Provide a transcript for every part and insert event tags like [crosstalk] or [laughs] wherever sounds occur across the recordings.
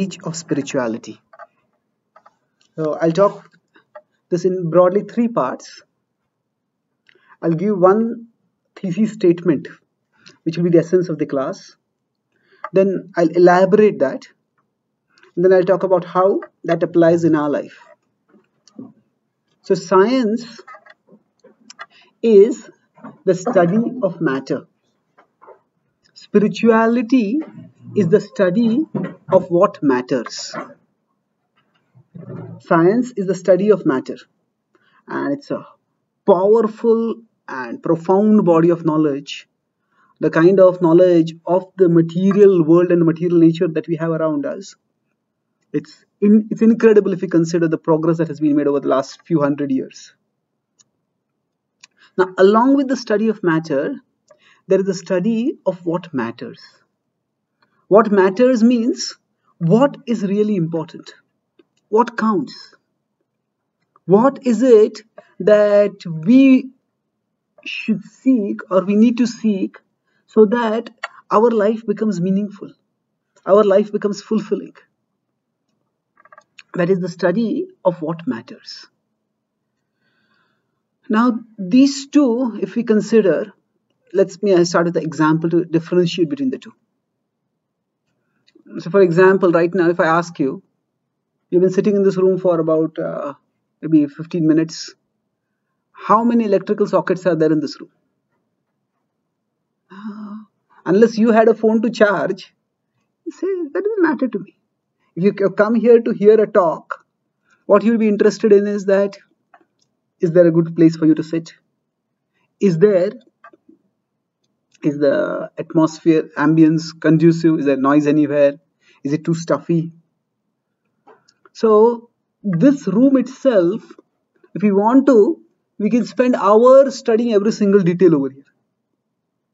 age of spirituality. So I'll talk this in broadly three parts. I'll give one thesis statement, which will be the essence of the class. Then I'll elaborate that. And then I'll talk about how that applies in our life. So science is the study of matter. Spirituality is the study of what matters. Science is the study of matter and it's a powerful and profound body of knowledge the kind of knowledge of the material world and the material nature that we have around us. It's in, it's incredible if you consider the progress that has been made over the last few hundred years. Now along with the study of matter there is a study of what matters what matters means what is really important. What counts. What is it that we should seek or we need to seek so that our life becomes meaningful our life becomes fulfilling? That is the study of what matters. Now these two if we consider let's me start with the example to differentiate between the two so for example right now if i ask you you've been sitting in this room for about uh, maybe 15 minutes. How many electrical sockets are there in this room? Uh, unless you had a phone to charge say that doesn't matter to me. If you come here to hear a talk what you'll be interested in is that is there a good place for you to sit? Is there is the atmosphere ambience conducive? Is there noise anywhere? Is it too stuffy? So this room itself if we want to we can spend hours studying every single detail over here.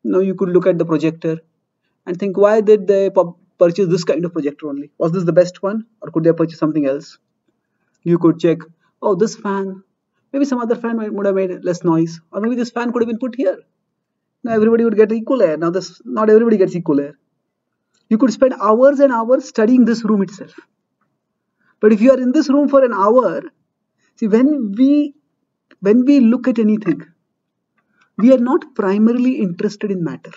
Now you could look at the projector and think why did they purchase this kind of projector only? Was this the best one? Or could they purchase something else? You could check oh this fan. Maybe some other fan would have made less noise. Or maybe this fan could have been put here now everybody would get equal air. Now this not everybody gets equal air. You could spend hours and hours studying this room itself. But if you are in this room for an hour see when we when we look at anything we are not primarily interested in matter.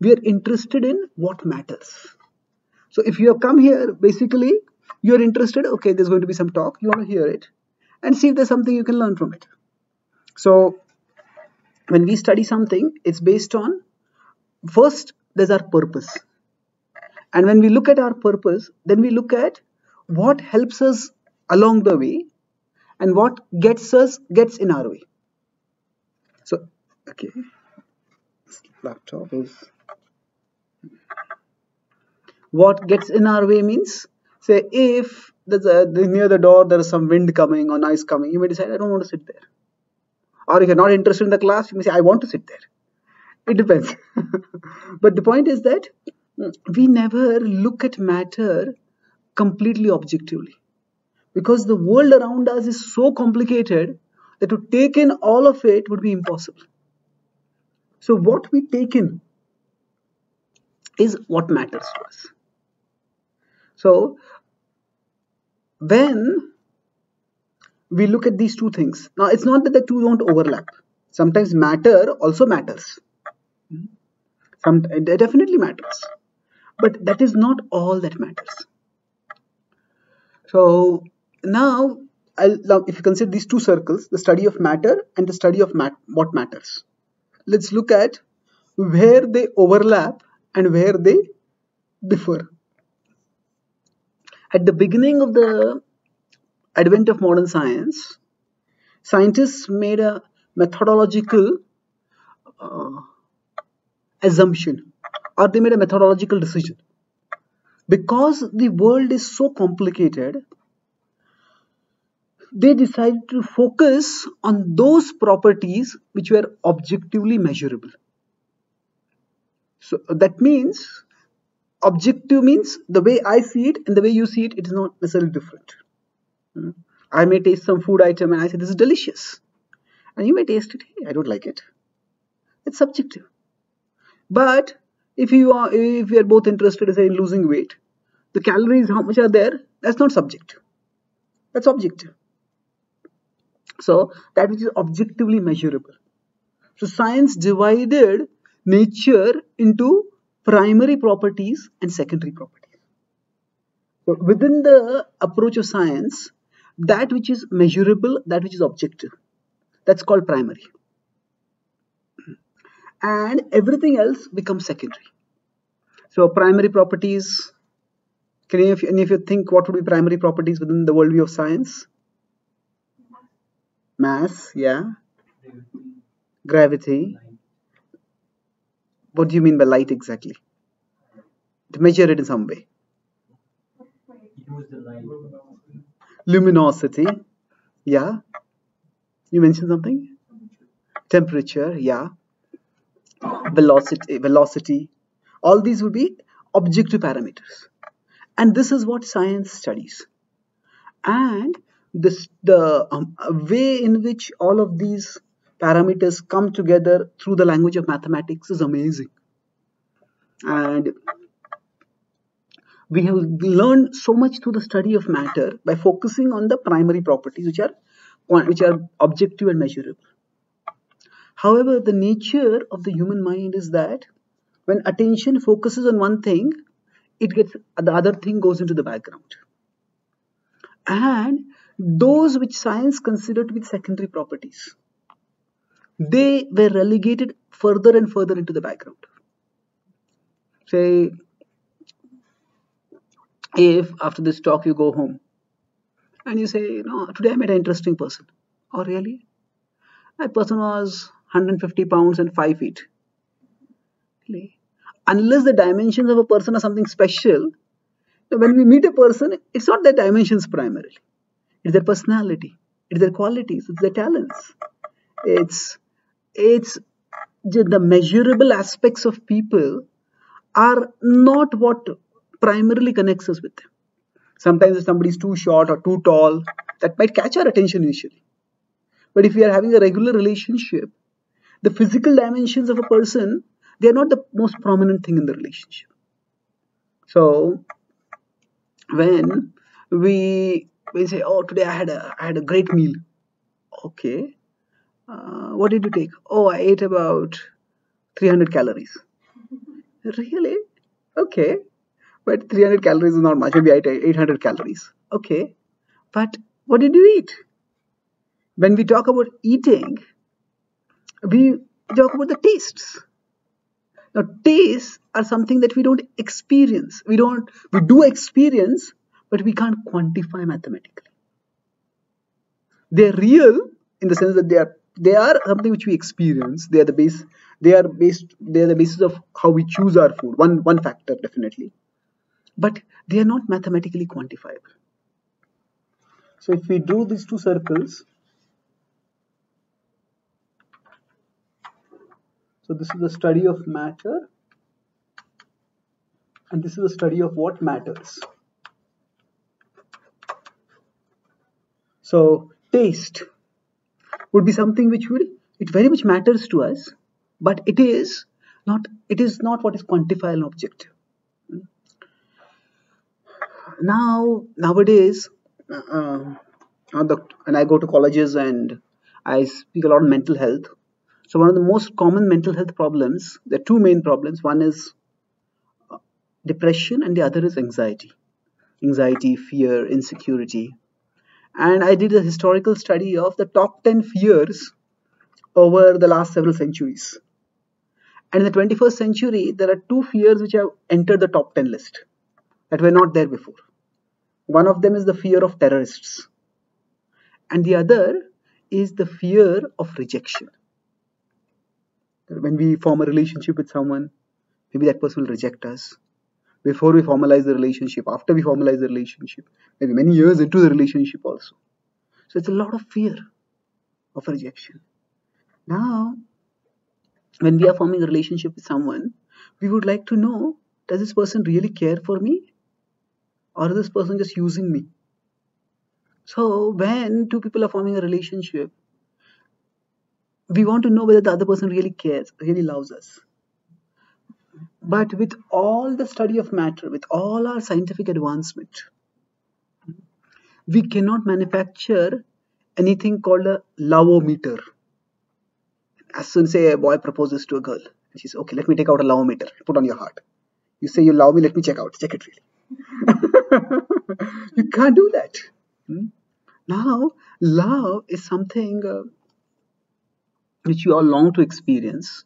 We are interested in what matters. So if you have come here basically you are interested okay there's going to be some talk you want to hear it and see if there's something you can learn from it. So when we study something it's based on first there's our purpose. And when we look at our purpose then we look at what helps us along the way and what gets us gets in our way. So okay. Laptop is what gets in our way means say if there's a, near the door there is some wind coming or noise coming you may decide i don't want to sit there or if you're not interested in the class you may say i want to sit there. It depends. [laughs] But the point is that mm, we never look at matter completely objectively. Because the world around us is so complicated that to take in all of it would be impossible. So what we take in is what matters to us. So when we look at these two things. Now, it's not that the two don't overlap. Sometimes matter also matters. Some, it definitely matters. But that is not all that matters. So now, I'll, now if you consider these two circles, the study of matter and the study of mat what matters. Let's look at where they overlap and where they differ. At the beginning of the advent of modern science, scientists made a methodological uh, assumption or they made a methodological decision. Because the world is so complicated, they decided to focus on those properties which were objectively measurable. So that means objective means the way I see it and the way you see it, it is not necessarily different. Mm. I may taste some food item and I say this is delicious. And you may taste it, hey, I don't like it. It's subjective. But if you are if you are both interested say in losing weight, the calories, how much are there, that's not subjective. That's objective. So that which is objectively measurable. So science divided nature into primary properties and secondary properties. So within the approach of science, that which is measurable, that which is objective, that's called primary. And everything else becomes secondary. So primary properties, can any of, you, any of you think what would be primary properties within the worldview of science? Mass, yeah. Gravity. What do you mean by light exactly? To measure it in some way. Luminosity, yeah. You mentioned something? Temperature, yeah. Velocity, velocity. All these would be objective parameters. And this is what science studies. And this the um, way in which all of these parameters come together through the language of mathematics is amazing. And we have learned so much through the study of matter by focusing on the primary properties which are which are objective and measurable. However, the nature of the human mind is that when attention focuses on one thing, it gets the other thing goes into the background. And those which science considered to be secondary properties, they were relegated further and further into the background. Say, if after this talk you go home and you say, you know, today I met an interesting person. Oh, really? That person was 150 pounds and 5 feet. Really? Unless the dimensions of a person are something special, when we meet a person, it's not their dimensions primarily. It's their personality, it's their qualities, it's their talents. It's it's the measurable aspects of people are not what primarily connects us with them. Sometimes if somebody is too short or too tall, that might catch our attention initially. But if we are having a regular relationship, the physical dimensions of a person, they are not the most prominent thing in the relationship. So when we we say, oh, today I had a I had a great meal. Okay, uh, what did you take? Oh, I ate about 300 calories. [laughs] really? Okay, but 300 calories is not much. Maybe I ate 800 calories. Okay, but what did you eat? When we talk about eating, we talk about the tastes. Now, tastes are something that we don't experience. We don't. We do experience, but we can't quantify mathematically. They're real in the sense that they are they are something which we experience. They are the base. They are based. They are the basis of how we choose our food. One one factor definitely, but they are not mathematically quantifiable. So if we draw these two circles, so this is the study of matter, and this is the study of what matters. So taste would be something which will it very much matters to us, but it is not it is not what is quantifiable and objective. Now nowadays, uh, and I go to colleges and I speak a lot on mental health. So one of the most common mental health problems, there are two main problems. One is uh, depression and the other is anxiety. Anxiety, fear, insecurity and I did a historical study of the top 10 fears over the last several centuries. And in the 21st century, there are two fears which have entered the top 10 list that were not there before. One of them is the fear of terrorists, and the other is the fear of rejection. When we form a relationship with someone, maybe that person will reject us before we formalize the relationship, after we formalize the relationship, maybe many years into the relationship also. So it's a lot of fear of rejection. Now, when we are forming a relationship with someone, we would like to know does this person really care for me? Or is this person just using me? So, when two people are forming a relationship, we want to know whether the other person really cares, really loves us But with all the study of matter, with all our scientific advancement, we cannot manufacture anything called a love-o-meter. As soon as a boy proposes to a girl, she says, "Okay, let me take out a love-o-meter. Put on your heart." You say you love me. Let me check out. Check it really. [laughs] [laughs] you can't do that. Hmm? Now, love is something uh, which we all long to experience,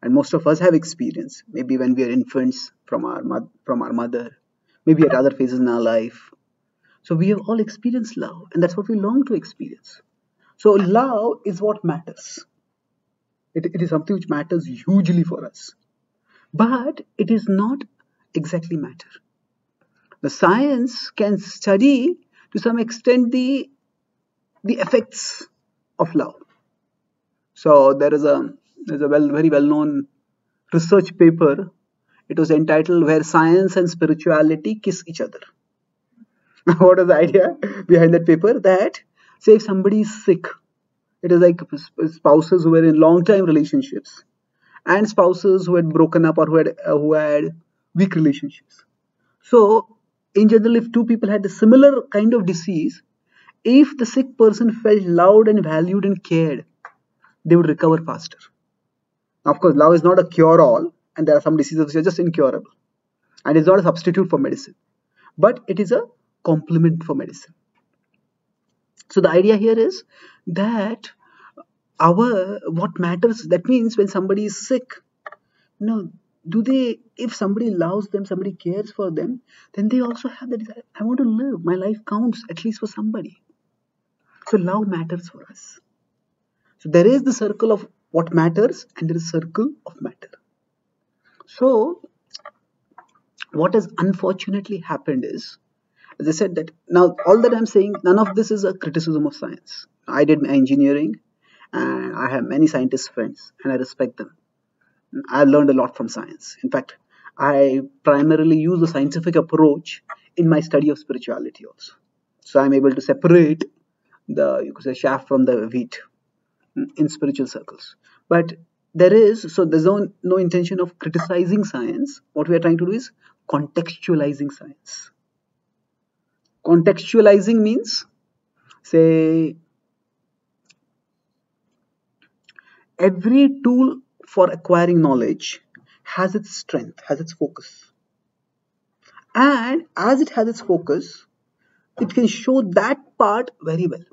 and most of us have experienced. Maybe when we are infants from our from our mother, maybe at other phases in our life. So we have all experienced love, and that's what we long to experience. So love is what matters. It, it is something which matters hugely for us, but it is not exactly matter. The science can study to some extent the the effects of love. So there is a there's a well very well known research paper. It was entitled "Where Science and Spirituality Kiss Each Other." [laughs] what is the idea behind that paper? That say if somebody is sick, it is like spouses who were in long time relationships and spouses who had broken up or who had uh, who had weak relationships. So in general, if two people had a similar kind of disease, if the sick person felt loved and valued and cared, they would recover faster. Of course, love is not a cure all, and there are some diseases which are just incurable. And it's not a substitute for medicine, but it is a complement for medicine. So the idea here is that our what matters that means when somebody is sick, you know, do they if somebody loves them somebody cares for them then they also have the desire. I want to live. My life counts at least for somebody. So love matters for us. So there is the circle of what matters and there is circle of matter. So what has unfortunately happened is as i said that now all that i'm saying none of this is a criticism of science. I did my engineering and i have many scientist friends and i respect them I learned a lot from science. In fact, I primarily use the scientific approach in my study of spirituality also. So I'm able to separate the you could say chaff from the wheat in spiritual circles. But there is so there's no, no intention of criticizing science. What we are trying to do is contextualizing science. Contextualizing means say every tool for acquiring knowledge has its strength, has its focus. And as it has its focus, it can show that part very well.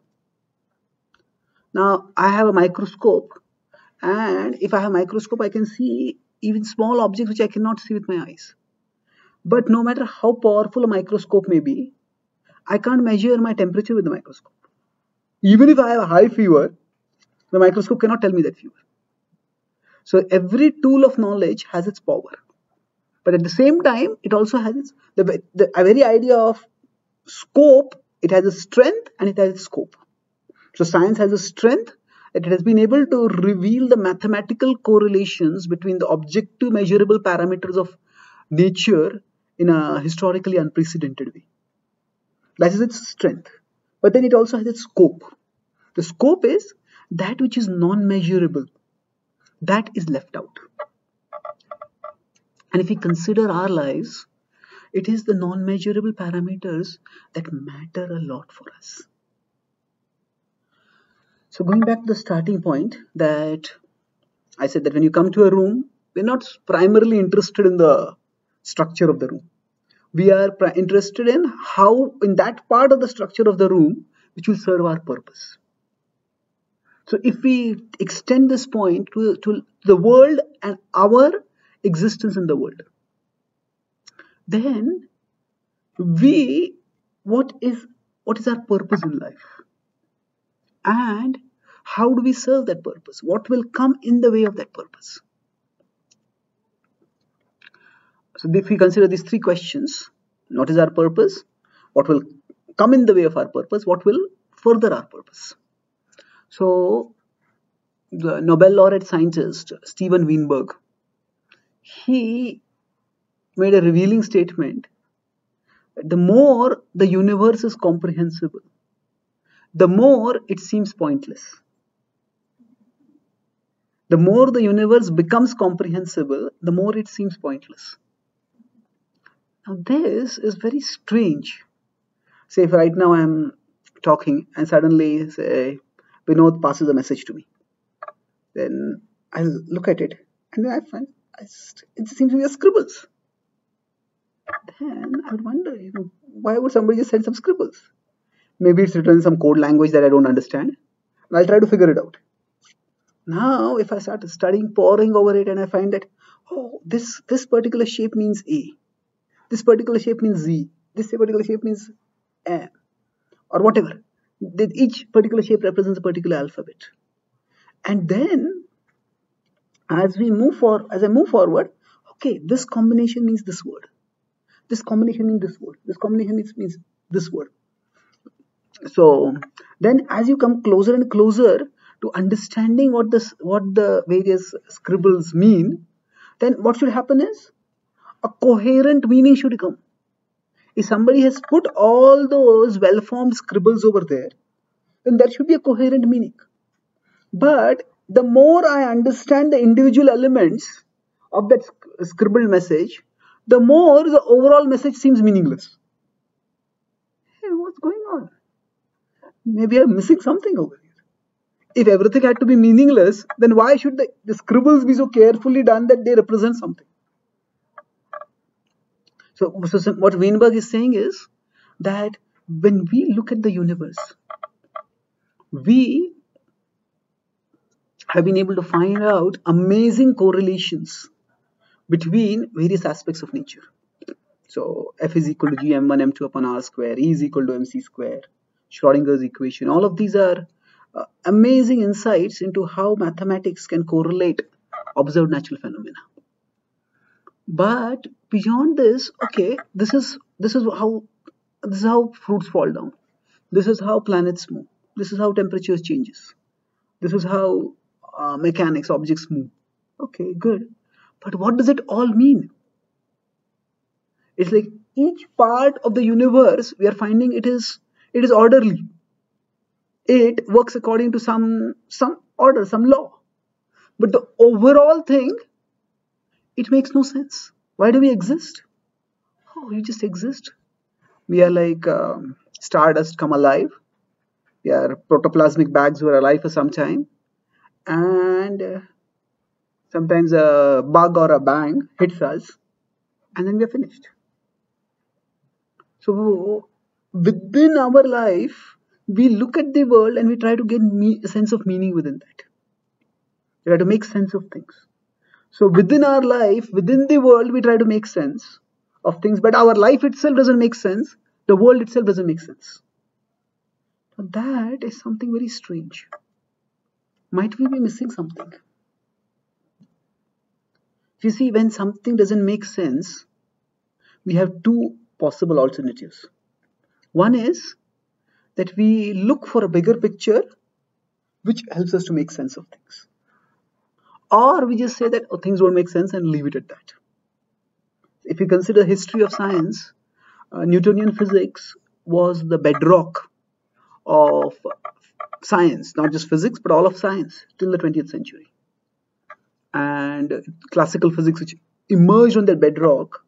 Now, I have a microscope, and if I have a microscope, I can see even small objects which I cannot see with my eyes. But no matter how powerful a microscope may be, I can't measure my temperature with the microscope. Even if I have a high fever, the microscope cannot tell me that fever. So every tool of knowledge has its power. But at the same time, it also has its, the, the very idea of scope, it has a strength and it has a scope. So science has a strength that it has been able to reveal the mathematical correlations between the objective measurable parameters of nature in a historically unprecedented way. That is its strength. But then it also has its scope. The scope is that which is non-measurable, that is left out. And if we consider our lives, it is the non measurable parameters that matter a lot for us. So, going back to the starting point, that I said that when you come to a room, we're not primarily interested in the structure of the room. We are interested in how, in that part of the structure of the room, which will serve our purpose. So if we extend this point to, to the world and our existence in the world, then we what is what is our purpose in life? And how do we serve that purpose? What will come in the way of that purpose? So if we consider these three questions, what is our purpose? What will come in the way of our purpose? What will further our purpose? So, the Nobel laureate scientist Steven Weinberg, he made a revealing statement. The more the universe is comprehensible, the more it seems pointless. the more the universe becomes comprehensible, the more it seems pointless. Now, this is very strange. Say, if right now I'm talking and suddenly, say, Vinod passes a message to me, then I'll look at it and then I find it seems to be a scribbles. Then I would wonder, you know, why would somebody just send some scribbles? Maybe it's written in some code language that I don't understand. I'll try to figure it out. Now, if I start studying, poring over it, and I find that, oh, this, this particular shape means A, this particular shape means Z, this particular shape means M, or whatever. Each particular shape represents a particular alphabet. And then, as we move for, as I move forward, okay, this combination means this word. This combination means this word. This combination means, means this word. So then, as you come closer and closer to understanding what this what the various scribbles mean, then what should happen is a coherent meaning should come. If somebody has put all those well-formed scribbles over there, then there should be a coherent meaning. But the more I understand the individual elements of that scribbled message, the more the overall message seems meaningless. Hey, what's going on? Maybe I'm missing something over here if everything had to be meaningless, then why should the, the scribbles be so carefully done that they represent something? So, so what Weinberg is saying is that when we look at the universe, we have been able to find out amazing correlations between various aspects of nature. So f is equal to gm1 m2 upon r square, e is equal to mc square, Schrodinger's equation. All of these are uh, amazing insights into how mathematics can correlate observed natural phenomena. But beyond this, okay, this is this is how this is how fruits fall down. This is how planets move. This is how temperatures changes. This is how uh, mechanics objects move. Okay, good. But what does it all mean? It's like each part of the universe we are finding it is it is orderly it works according to some some order some law but the overall thing it makes no sense. Why do we exist? Oh we just exist. We are like um, stardust come alive. We are protoplasmic bags who are alive for some time. And uh, sometimes a bug or a bang hits us and then we are finished. So within our life we look at the world and we try to get a sense of meaning within that. We try to make sense of things. So within our life, within the world, we try to make sense of things, but our life itself doesn't make sense. The world itself doesn't make sense. So that is something very strange. Might we be missing something? You see, when something doesn't make sense, we have two possible alternatives. One is that we look for a bigger picture which helps us to make sense of things. Or we just say that oh, things won't make sense and leave it at that. If you consider history of science, uh, Newtonian physics was the bedrock of science, not just physics, but all of science till the 20th century. And classical physics, which emerged on that bedrock,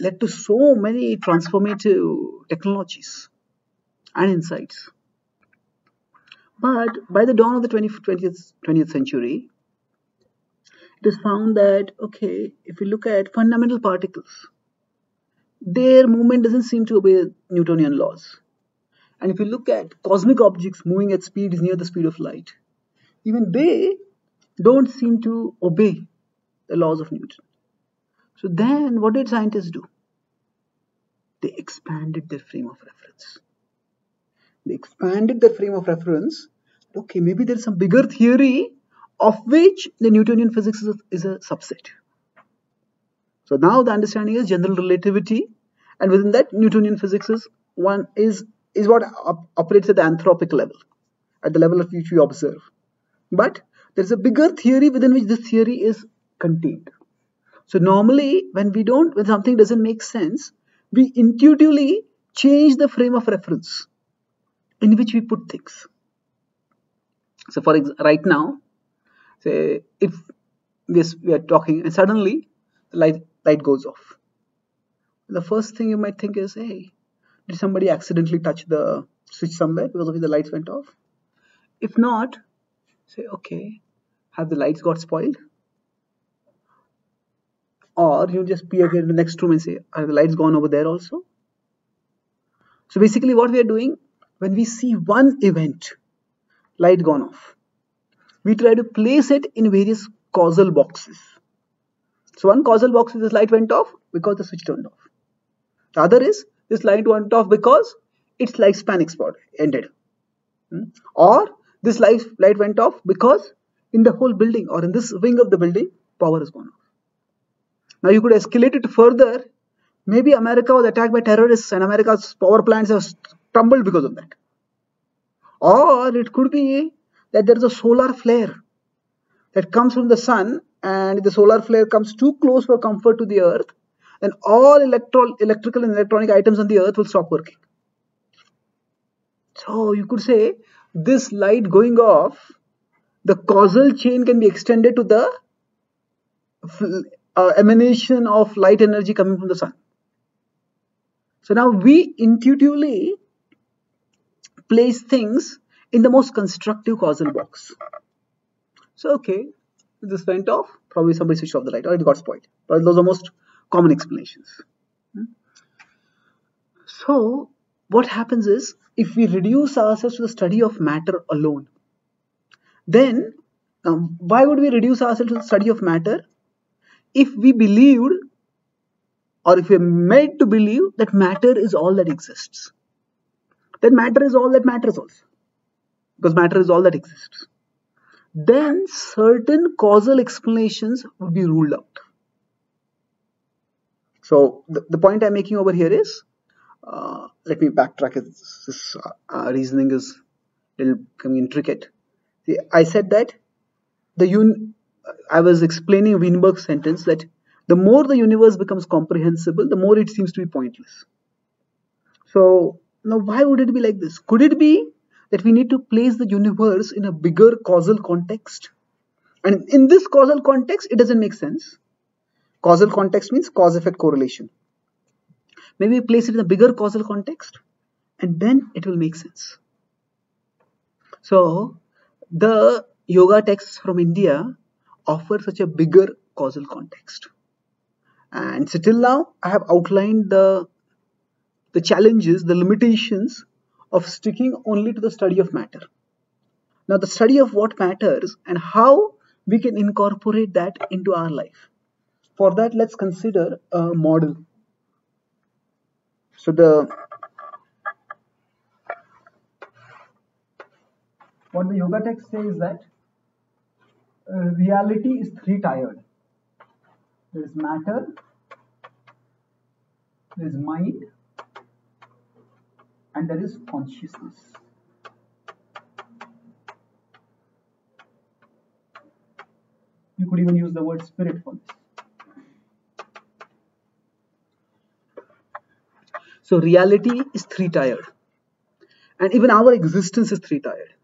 led to so many transformative technologies and insights. But by the dawn of the 20th, 20th century, it is found that, okay, if you look at fundamental particles, their movement doesn't seem to obey Newtonian laws. And if you look at cosmic objects moving at speeds near the speed of light, even they don't seem to obey the laws of Newton. So then, what did scientists do? They expanded their frame of reference. They expanded their frame of reference. Okay, maybe there's some bigger theory of which the Newtonian physics is a, is a subset. So now the understanding is general relativity, and within that, Newtonian physics is one is is what op operates at the anthropic level, at the level of which we observe. But there's a bigger theory within which this theory is contained. So normally, when we don't, when something doesn't make sense, we intuitively change the frame of reference in which we put things. So for right now, say if we are talking and suddenly the light light goes off. The first thing you might think is hey did somebody accidentally touch the switch somewhere because of which the lights went off? If not say okay have the lights got spoiled? Or you just peer in the next room and say are the lights gone over there also? So basically what we are doing when we see one event light gone off we try to place it in various causal boxes. So one causal box is this light went off because the switch turned off. The other is this light went off because its lifespan expired, ended. Hmm? Or this light, light went off because in the whole building or in this wing of the building, power has gone off. Now you could escalate it further. Maybe America was attacked by terrorists and America's power plants have tumbled because of that. Or it could be that there is a solar flare that comes from the sun and the solar flare comes too close for comfort to the earth then all electro electrical and electronic items on the earth will stop working. So you could say this light going off the causal chain can be extended to the uh, emanation of light energy coming from the sun. So now we intuitively place things in the most constructive causal box. So, okay, this went off, probably somebody switched off the light or it got spoiled. But those are most common explanations. Hmm? So, what happens is if we reduce ourselves to the study of matter alone, then um, why would we reduce ourselves to the study of matter if we believed or if we're made to believe that matter is all that exists? Then matter is all that matters also because matter is all that exists, then certain causal explanations would be ruled out. So the, the point I'm making over here is, uh, let me backtrack. This uh, reasoning is a little becoming intricate. See, I said that the un I was explaining Weinberg's sentence that the more the universe becomes comprehensible, the more it seems to be pointless. So now why would it be like this? Could it be that we need to place the universe in a bigger causal context. And in this causal context, it doesn't make sense. Causal context means cause effect correlation. Maybe we place it in a bigger causal context and then it will make sense. So, the yoga texts from India offer such a bigger causal context. And so till now, I have outlined the, the challenges, the limitations of sticking only to the study of matter. Now, the study of what matters and how we can incorporate that into our life. For that, let's consider a model. So, the what the yoga text says that uh, reality is three tired. There is matter, there is mind, and there is consciousness. You could even use the word spirit for this. So reality is three-tiered. And even our existence is three-tiered.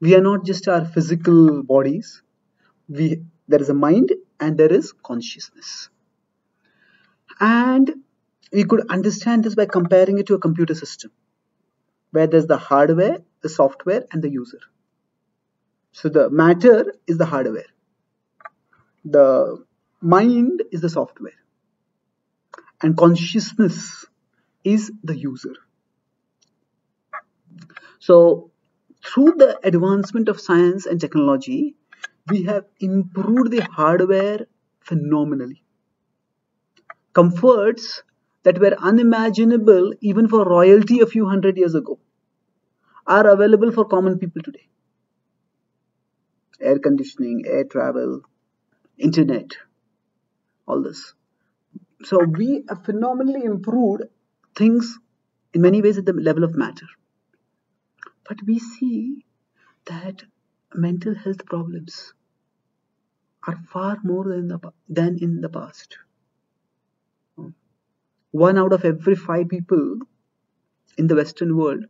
We are not just our physical bodies. We there is a mind and there is consciousness. And we could understand this by comparing it to a computer system where there's the hardware, the software, and the user. So the matter is the hardware. The mind is the software. And consciousness is the user. So through the advancement of science and technology, we have improved the hardware phenomenally. Comforts that were unimaginable even for royalty a few hundred years ago are available for common people today. Air conditioning, air travel, internet, all this. So we have phenomenally improved things in many ways at the level of matter. But we see that mental health problems are far more than, the, than in the past one out of every five people in the Western world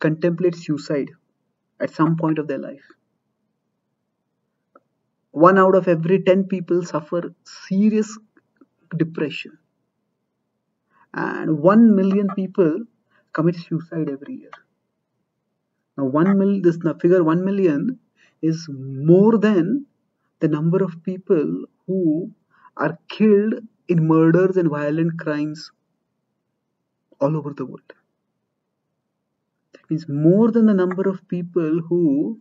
contemplate suicide at some point of their life. one out of every 10 people suffer serious depression and 1 million people commit suicide every year now 1 mil this figure 1 million is more than the number of people who are killed in murders and violent crimes all over the world. That means more than the number of people who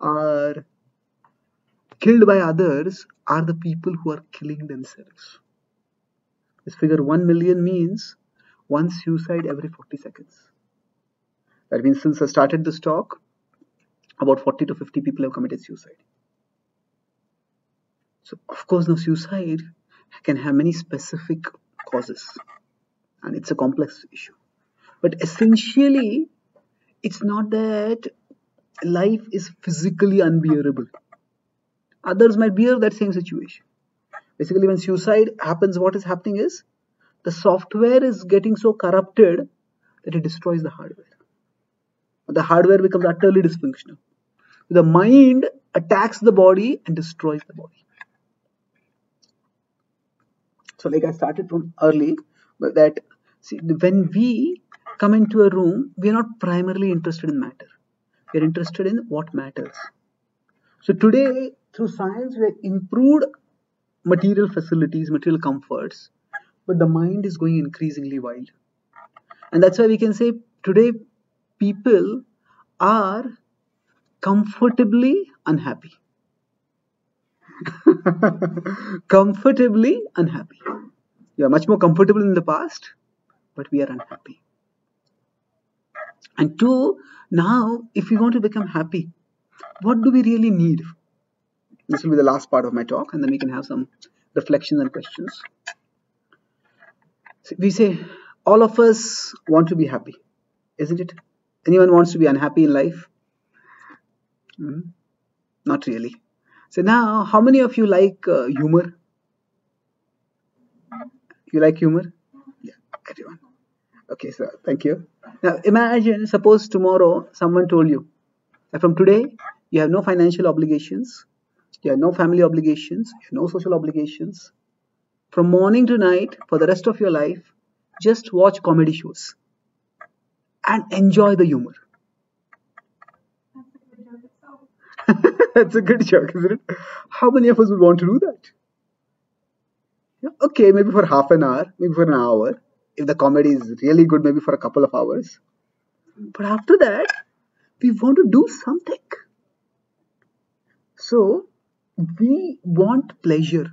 are killed by others are the people who are killing themselves. This figure 1 million means one suicide every 40 seconds. That means since I started this talk, about 40 to 50 people have committed suicide. So, of course, now suicide can have many specific causes and it's a complex issue. But essentially, it's not that life is physically unbearable. Others might bear that same situation. Basically, when suicide happens, what is happening is the software is getting so corrupted that it destroys the hardware. The hardware becomes utterly dysfunctional. The mind attacks the body and destroys the body. So, like I started from early, that see, when we come into a room, we are not primarily interested in matter. We are interested in what matters. So today, through science, we have improved material facilities, material comforts, but the mind is going increasingly wild. And that's why we can say today people are comfortably unhappy. [laughs] comfortably unhappy. You are much more comfortable in the past, but we are unhappy. And two, now if we want to become happy, what do we really need? This will be the last part of my talk, and then we can have some reflections and questions. So we say all of us want to be happy, isn't it? Anyone wants to be unhappy in life? Hmm? Not really. So now, how many of you like uh, humor? You like humor? Yeah, everyone. Okay, so thank you. Now imagine, suppose tomorrow someone told you that from today you have no financial obligations, you have no family obligations, you have no social obligations. From morning to night, for the rest of your life, just watch comedy shows and enjoy the humor. [laughs] That's a good joke, isn't it? How many of us would want to do that? Okay, maybe for half an hour, maybe for an hour. If the comedy is really good, maybe for a couple of hours. But after that, we want to do something. So, we want pleasure.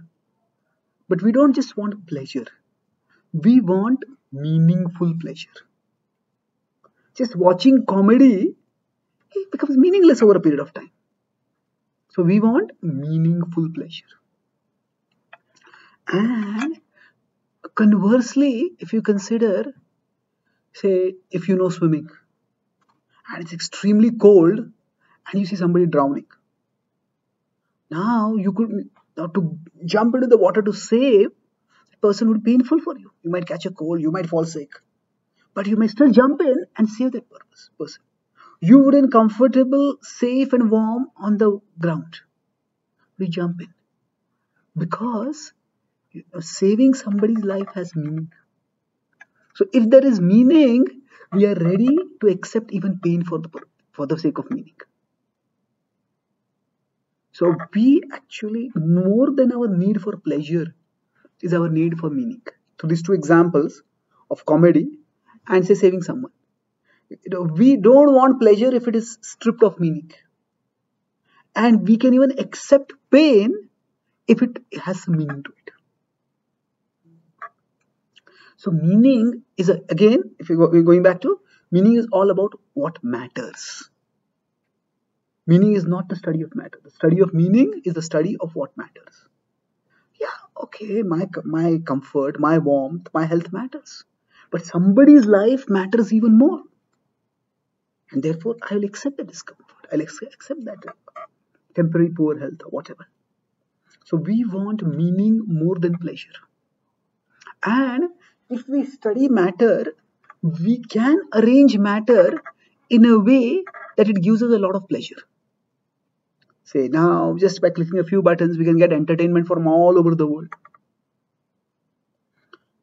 But we don't just want pleasure. We want meaningful pleasure. Just watching comedy it becomes meaningless over a period of time. So we want meaningful pleasure. And conversely, if you consider, say, if you know swimming and it's extremely cold and you see somebody drowning, now you could now to jump into the water to save the person would be painful for you. You might catch a cold, you might fall sick, but you may still jump in and save that purpose, person you wouldn't comfortable, safe and warm on the ground. We jump in because saving somebody's life has meaning. So if there is meaning, we are ready to accept even pain for the for the sake of meaning. So we actually more than our need for pleasure is our need for meaning. So these two examples of comedy and say saving someone you know, we don't want pleasure if it is stripped of meaning. And we can even accept pain if it has meaning to it. So meaning is a, again, if we go, we're going back to meaning is all about what matters. Meaning is not the study of matter. The study of meaning is the study of what matters. Yeah, okay, my my comfort, my warmth, my health matters, but somebody's life matters even more and therefore I will accept the discomfort. I'll accept that uh, temporary poor health or whatever. So we want meaning more than pleasure. And if we study matter, we can arrange matter in a way that it gives us a lot of pleasure. Say now, just by clicking a few buttons, we can get entertainment from all over the world.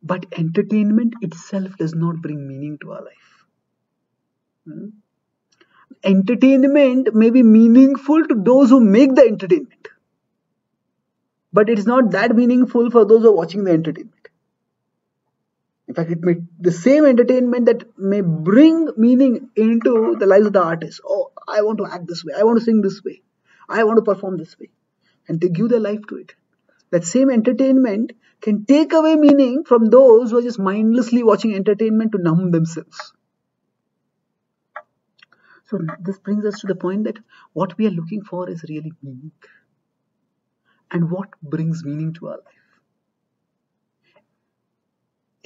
But entertainment itself does not bring meaning to our life. Hmm? Entertainment may be meaningful to those who make the entertainment, but it is not that meaningful for those who are watching the entertainment. In fact, it may the same entertainment that may bring meaning into the lives of the artist. Oh, I want to act this way. I want to sing this way. I want to perform this way. And they give their life to it. That same entertainment can take away meaning from those who are just mindlessly watching entertainment to numb themselves. So this brings us to the point that what we are looking for is really meaning. And what brings meaning to our life?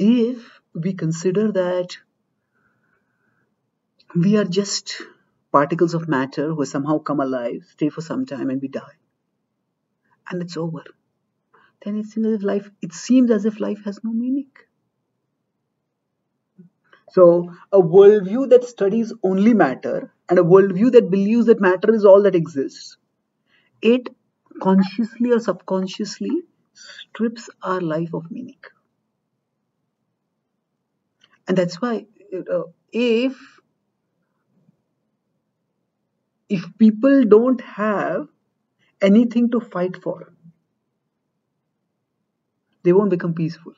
If we consider that we are just particles of matter who somehow come alive, stay for some time, and we die, and it's over, then it seems as if life it seems as if life has no meaning. So, a worldview that studies only matter and a worldview that believes that matter is all that exists, it consciously or subconsciously strips our life of meaning. And that's why, if if people don't have anything to fight for, they won't become peaceful.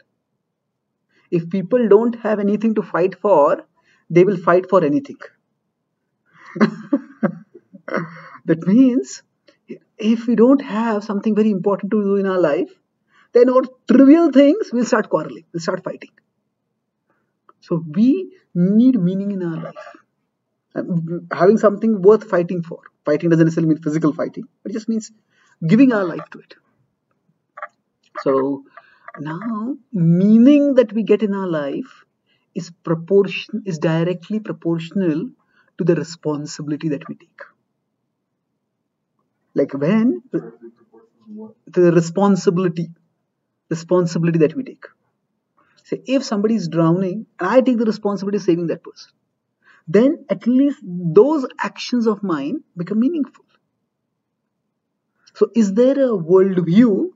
If people don't have anything to fight for, they will fight for anything. [laughs] that means if we don't have something very important to do in our life, then our trivial things will start quarreling, will start fighting. So we need meaning in our life. Having something worth fighting for. Fighting doesn't necessarily mean physical fighting, it just means giving our life to it. So now, meaning that we get in our life is proportion is directly proportional to the responsibility that we take. Like when the responsibility, responsibility that we take. Say if somebody is drowning and I take the responsibility of saving that person, then at least those actions of mine become meaningful. So, is there a worldview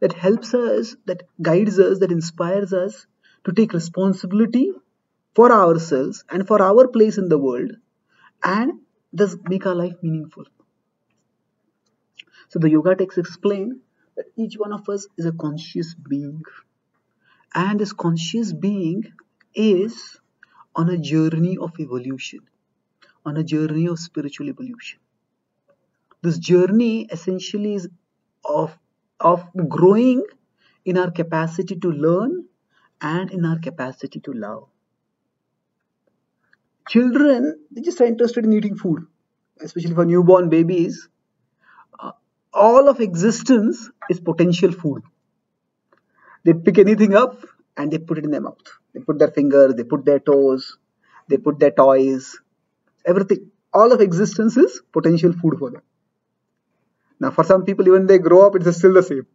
that helps us, that guides us, that inspires us to take responsibility for ourselves and for our place in the world and thus make our life meaningful. So the yoga texts explain that each one of us is a conscious being and this conscious being is on a journey of evolution, on a journey of spiritual evolution. This journey essentially is of of growing in our capacity to learn and in our capacity to love. Children, they just are interested in eating food, especially for newborn babies. Uh, all of existence is potential food. They pick anything up and they put it in their mouth. They put their fingers, they put their toes, they put their toys, everything. All of existence is potential food for them. Now, for some people, even they grow up, it's still the same.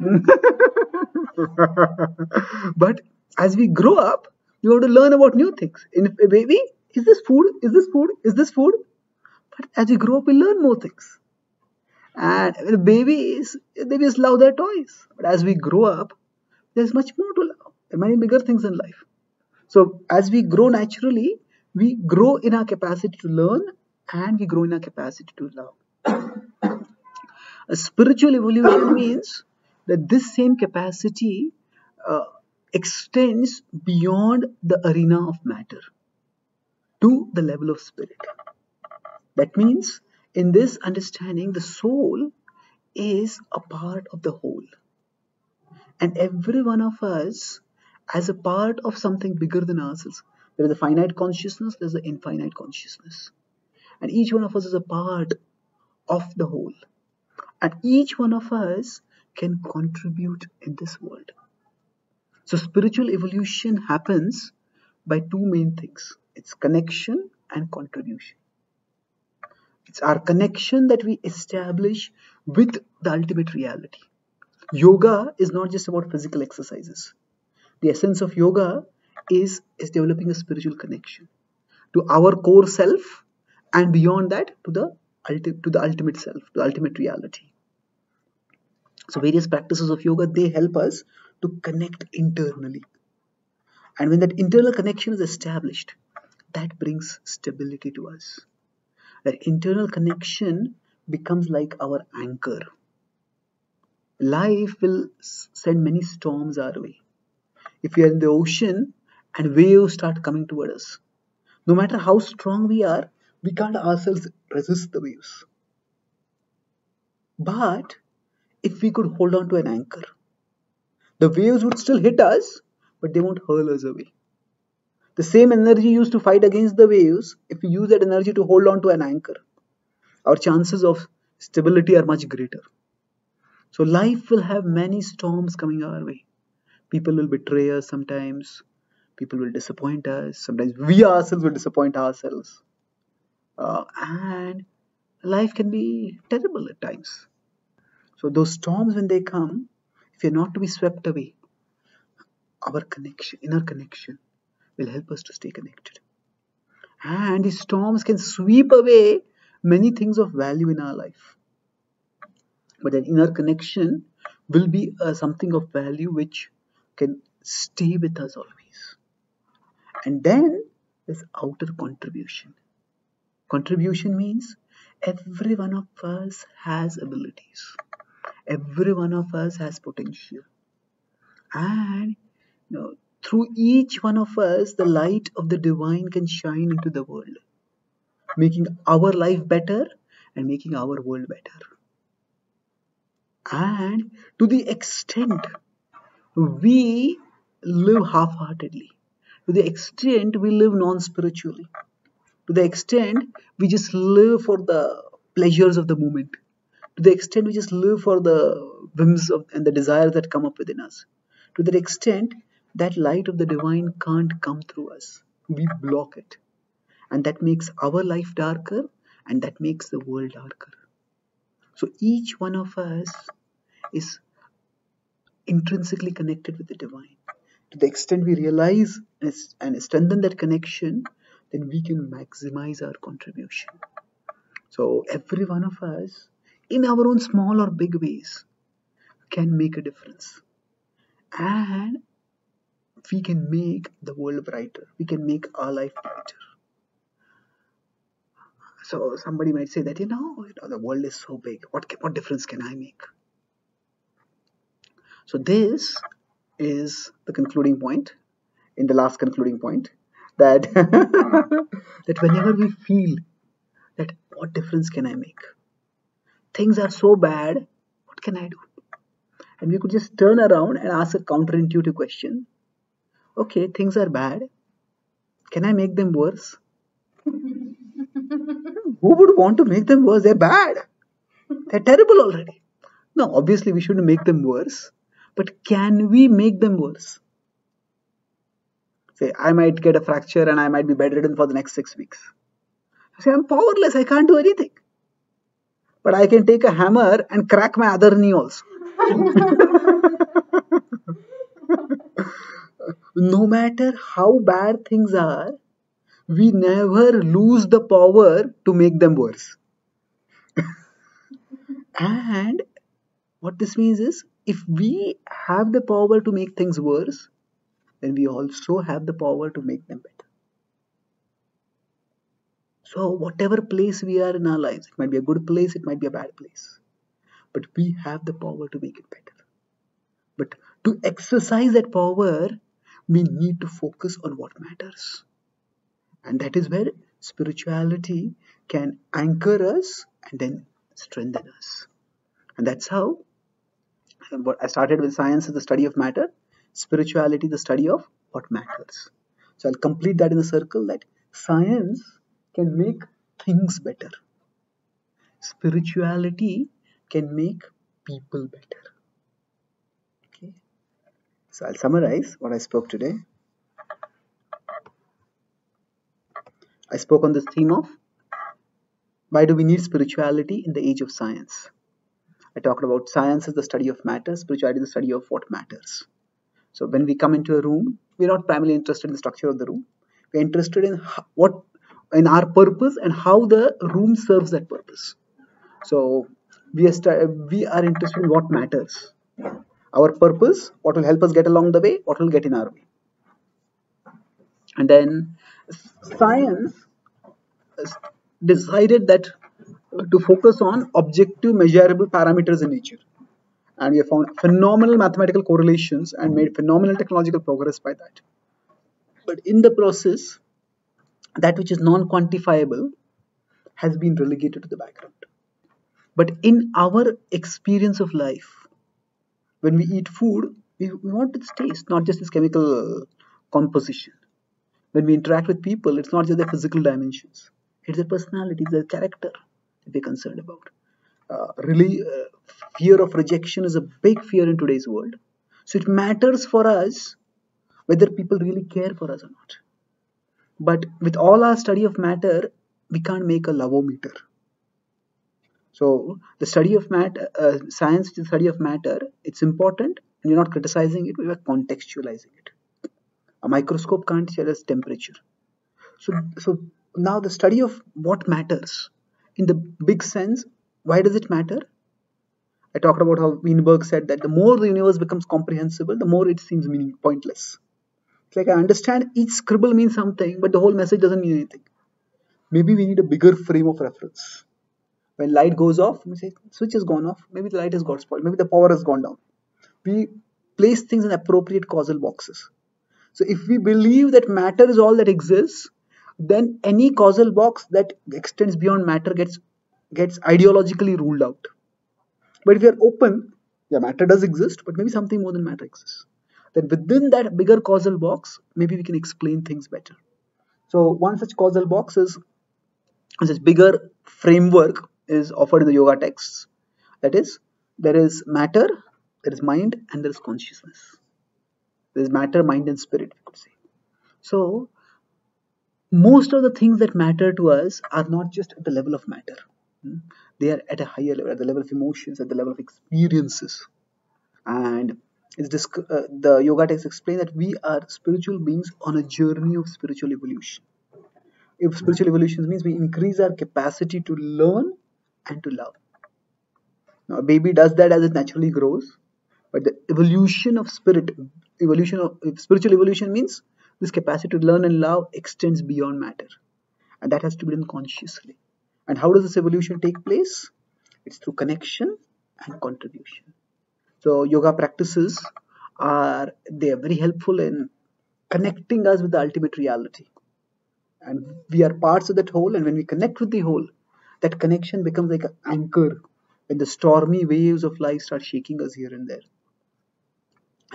[laughs] but as we grow up, you have to learn about new things. In a baby, is this food? Is this food? Is this food? But as we grow up, we learn more things. And babies, they just love their toys. But as we grow up, there's much more to love. There are many bigger things in life. So as we grow naturally, we grow in our capacity to learn and we grow in our capacity to love. A spiritual evolution means that this same capacity uh, extends beyond the arena of matter to the level of spirit. That means, in this understanding, the soul is a part of the whole. And every one of us, as a part of something bigger than ourselves, there is a finite consciousness, there's an infinite consciousness. And each one of us is a part of the whole and each one of us can contribute in this world. So, spiritual evolution happens by two main things it's connection and contribution. It's our connection that we establish with the ultimate reality. Yoga is not just about physical exercises. The essence of yoga is, is developing a spiritual connection to our core self and beyond that to the ulti- to the ultimate self, to the ultimate reality. So various practices of yoga they help us to connect internally. And when that internal connection is established, that brings stability to us. That internal connection becomes like our anchor. Life will send many storms our way. If we are in the ocean and waves start coming toward us, no matter how strong we are, we can't ourselves resist the waves. But if we could hold on to an anchor, the waves would still hit us, but they won't hurl us away. The same energy used to fight against the waves, if we use that energy to hold on to an anchor, our chances of stability are much greater. So life will have many storms coming our way. People will betray us sometimes. People will disappoint us. Sometimes we ourselves will disappoint ourselves. Uh, and life can be terrible at times. So those storms, when they come, if you're not to be swept away, our connection, inner connection, will help us to stay connected. And these storms can sweep away many things of value in our life. But an inner connection will be uh, something of value which can stay with us always. And then there's outer contribution. Contribution means every one of us has abilities every one of us has potential and you know, through each one of us the light of the divine can shine into the world making our life better and making our world better and to the extent we live half-heartedly to the extent we live non-spiritually to the extent we just live for the pleasures of the moment to the extent we just live for the whims of, and the desires that come up within us to that extent that light of the divine can't come through us. We block it. And that makes our life darker and that makes the world darker so each one of us is intrinsically connected with the divine. To the extent we realize and strengthen that connection then we can maximize our contribution. So every one of us in our own small or big ways can make a difference. And we can make the world brighter. We can make our life brighter so somebody might say that you know, you know the world is so big what what difference can i make so this is the concluding point in the last concluding point that [laughs] that whenever we feel that what difference can i make things are so bad, what can I do? And we could just turn around and ask a counterintuitive question. Okay, things are bad. Can I make them worse? [laughs] Who would want to make them worse? They're bad. They're terrible already. No, obviously we shouldn't make them worse. But can we make them worse? Say, I might get a fracture and I might be bedridden for the next six weeks. say, I'm powerless. I can't do anything but I can take a hammer and crack my other knee also. [laughs] no matter how bad things are, we never lose the power to make them worse. [laughs] and what this means is if we have the power to make things worse, then we also have the power to make them better. So, whatever place we are in our lives, it might be a good place, it might be a bad place, but we have the power to make it better. But to exercise that power, we need to focus on what matters. And that is where spirituality can anchor us and then strengthen us. And that's how what I started with science is the study of matter, spirituality the study of what matters. So I'll complete that in a circle that science can make things better. Spirituality can make people better. Okay. So I'll summarize what I spoke today. I spoke on this theme of why do we need spirituality in the age of science? I talked about science is the study of matter, spirituality is the study of what matters. So when we come into a room, we're not primarily interested in the structure of the room. We're interested in what in our purpose and how the room serves that purpose. So we are, we are interested in what matters. Our purpose, what will help us get along the way, what will get in our way. And then science decided that to focus on objective measurable parameters in nature. And we have found phenomenal mathematical correlations and made phenomenal technological progress by that. But in the process that which is non-quantifiable has been relegated to the background. But in our experience of life when we eat food we, we want its taste not just its chemical composition when we interact with people it's not just their physical dimensions. It's their personality their character that we're concerned about. Uh, really uh, fear of rejection is a big fear in today's world. So it matters for us whether people really care for us or not. But with all our study of matter we can't make a lavometer. So the study of matter uh, science the study of matter it's important and we're not criticizing it we are contextualizing it a microscope can't tell us temperature so so now the study of what matters in the big sense why does it matter? I talked about how Weinberg said that the more the universe becomes comprehensible, the more it seems meaning pointless. It's like I understand each scribble means something, but the whole message doesn't mean anything. Maybe we need a bigger frame of reference. When light goes off, we say switch has gone off. Maybe the light has got spoiled. Maybe the power has gone down. We place things in appropriate causal boxes. So if we believe that matter is all that exists, then any causal box that extends beyond matter gets gets ideologically ruled out. But if you're open, yeah, matter does exist, but maybe something more than matter exists. Then within that bigger causal box, maybe we can explain things better. So one such causal box is this bigger framework is offered in the yoga texts. That is, there is matter, there is mind, and there is consciousness. There is matter, mind, and spirit, we could say. So most of the things that matter to us are not just at the level of matter. They are at a higher level at the level of emotions at the level of experiences. And uh, the yoga texts explain that we are spiritual beings on a journey of spiritual evolution. If spiritual evolution means we increase our capacity to learn and to love. Now a baby does that as it naturally grows but the evolution of spirit evolution of spiritual evolution means this capacity to learn and love extends beyond matter and that has to be done consciously and how does this evolution take place? It's through connection and contribution. So yoga practices are they are very helpful in connecting us with the ultimate reality. And we are parts of that whole, and when we connect with the whole, that connection becomes like an anchor when the stormy waves of life start shaking us here and there.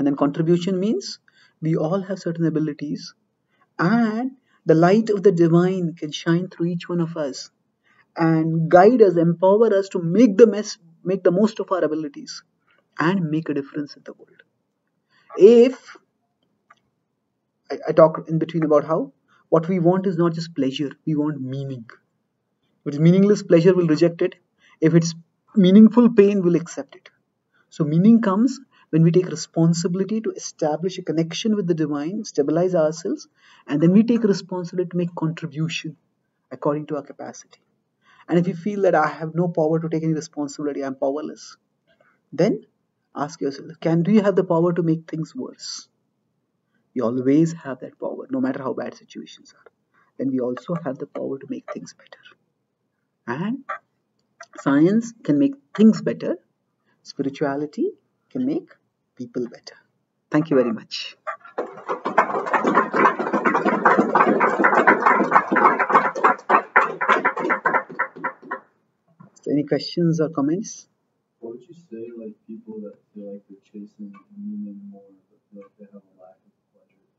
And then contribution means we all have certain abilities, and the light of the divine can shine through each one of us and guide us, empower us to make the mess, make the most of our abilities and make a difference in the world. If I, I talk in between about how what we want is not just pleasure, we want meaning. If it's meaningless pleasure, we'll reject it. If it's meaningful pain, we'll accept it. So meaning comes when we take responsibility to establish a connection with the divine, stabilize ourselves, and then we take responsibility to make contribution according to our capacity. And if you feel that I have no power to take any responsibility, I'm powerless, then ask yourself, can do you have the power to make things worse? We always have that power, no matter how bad situations are. Then we also have the power to make things better. And science can make things better, spirituality can make people better. Thank you very much. Any questions or comments? What would you say, like people that feel like they're chasing meaning more, but feel like they have a lack of pleasure?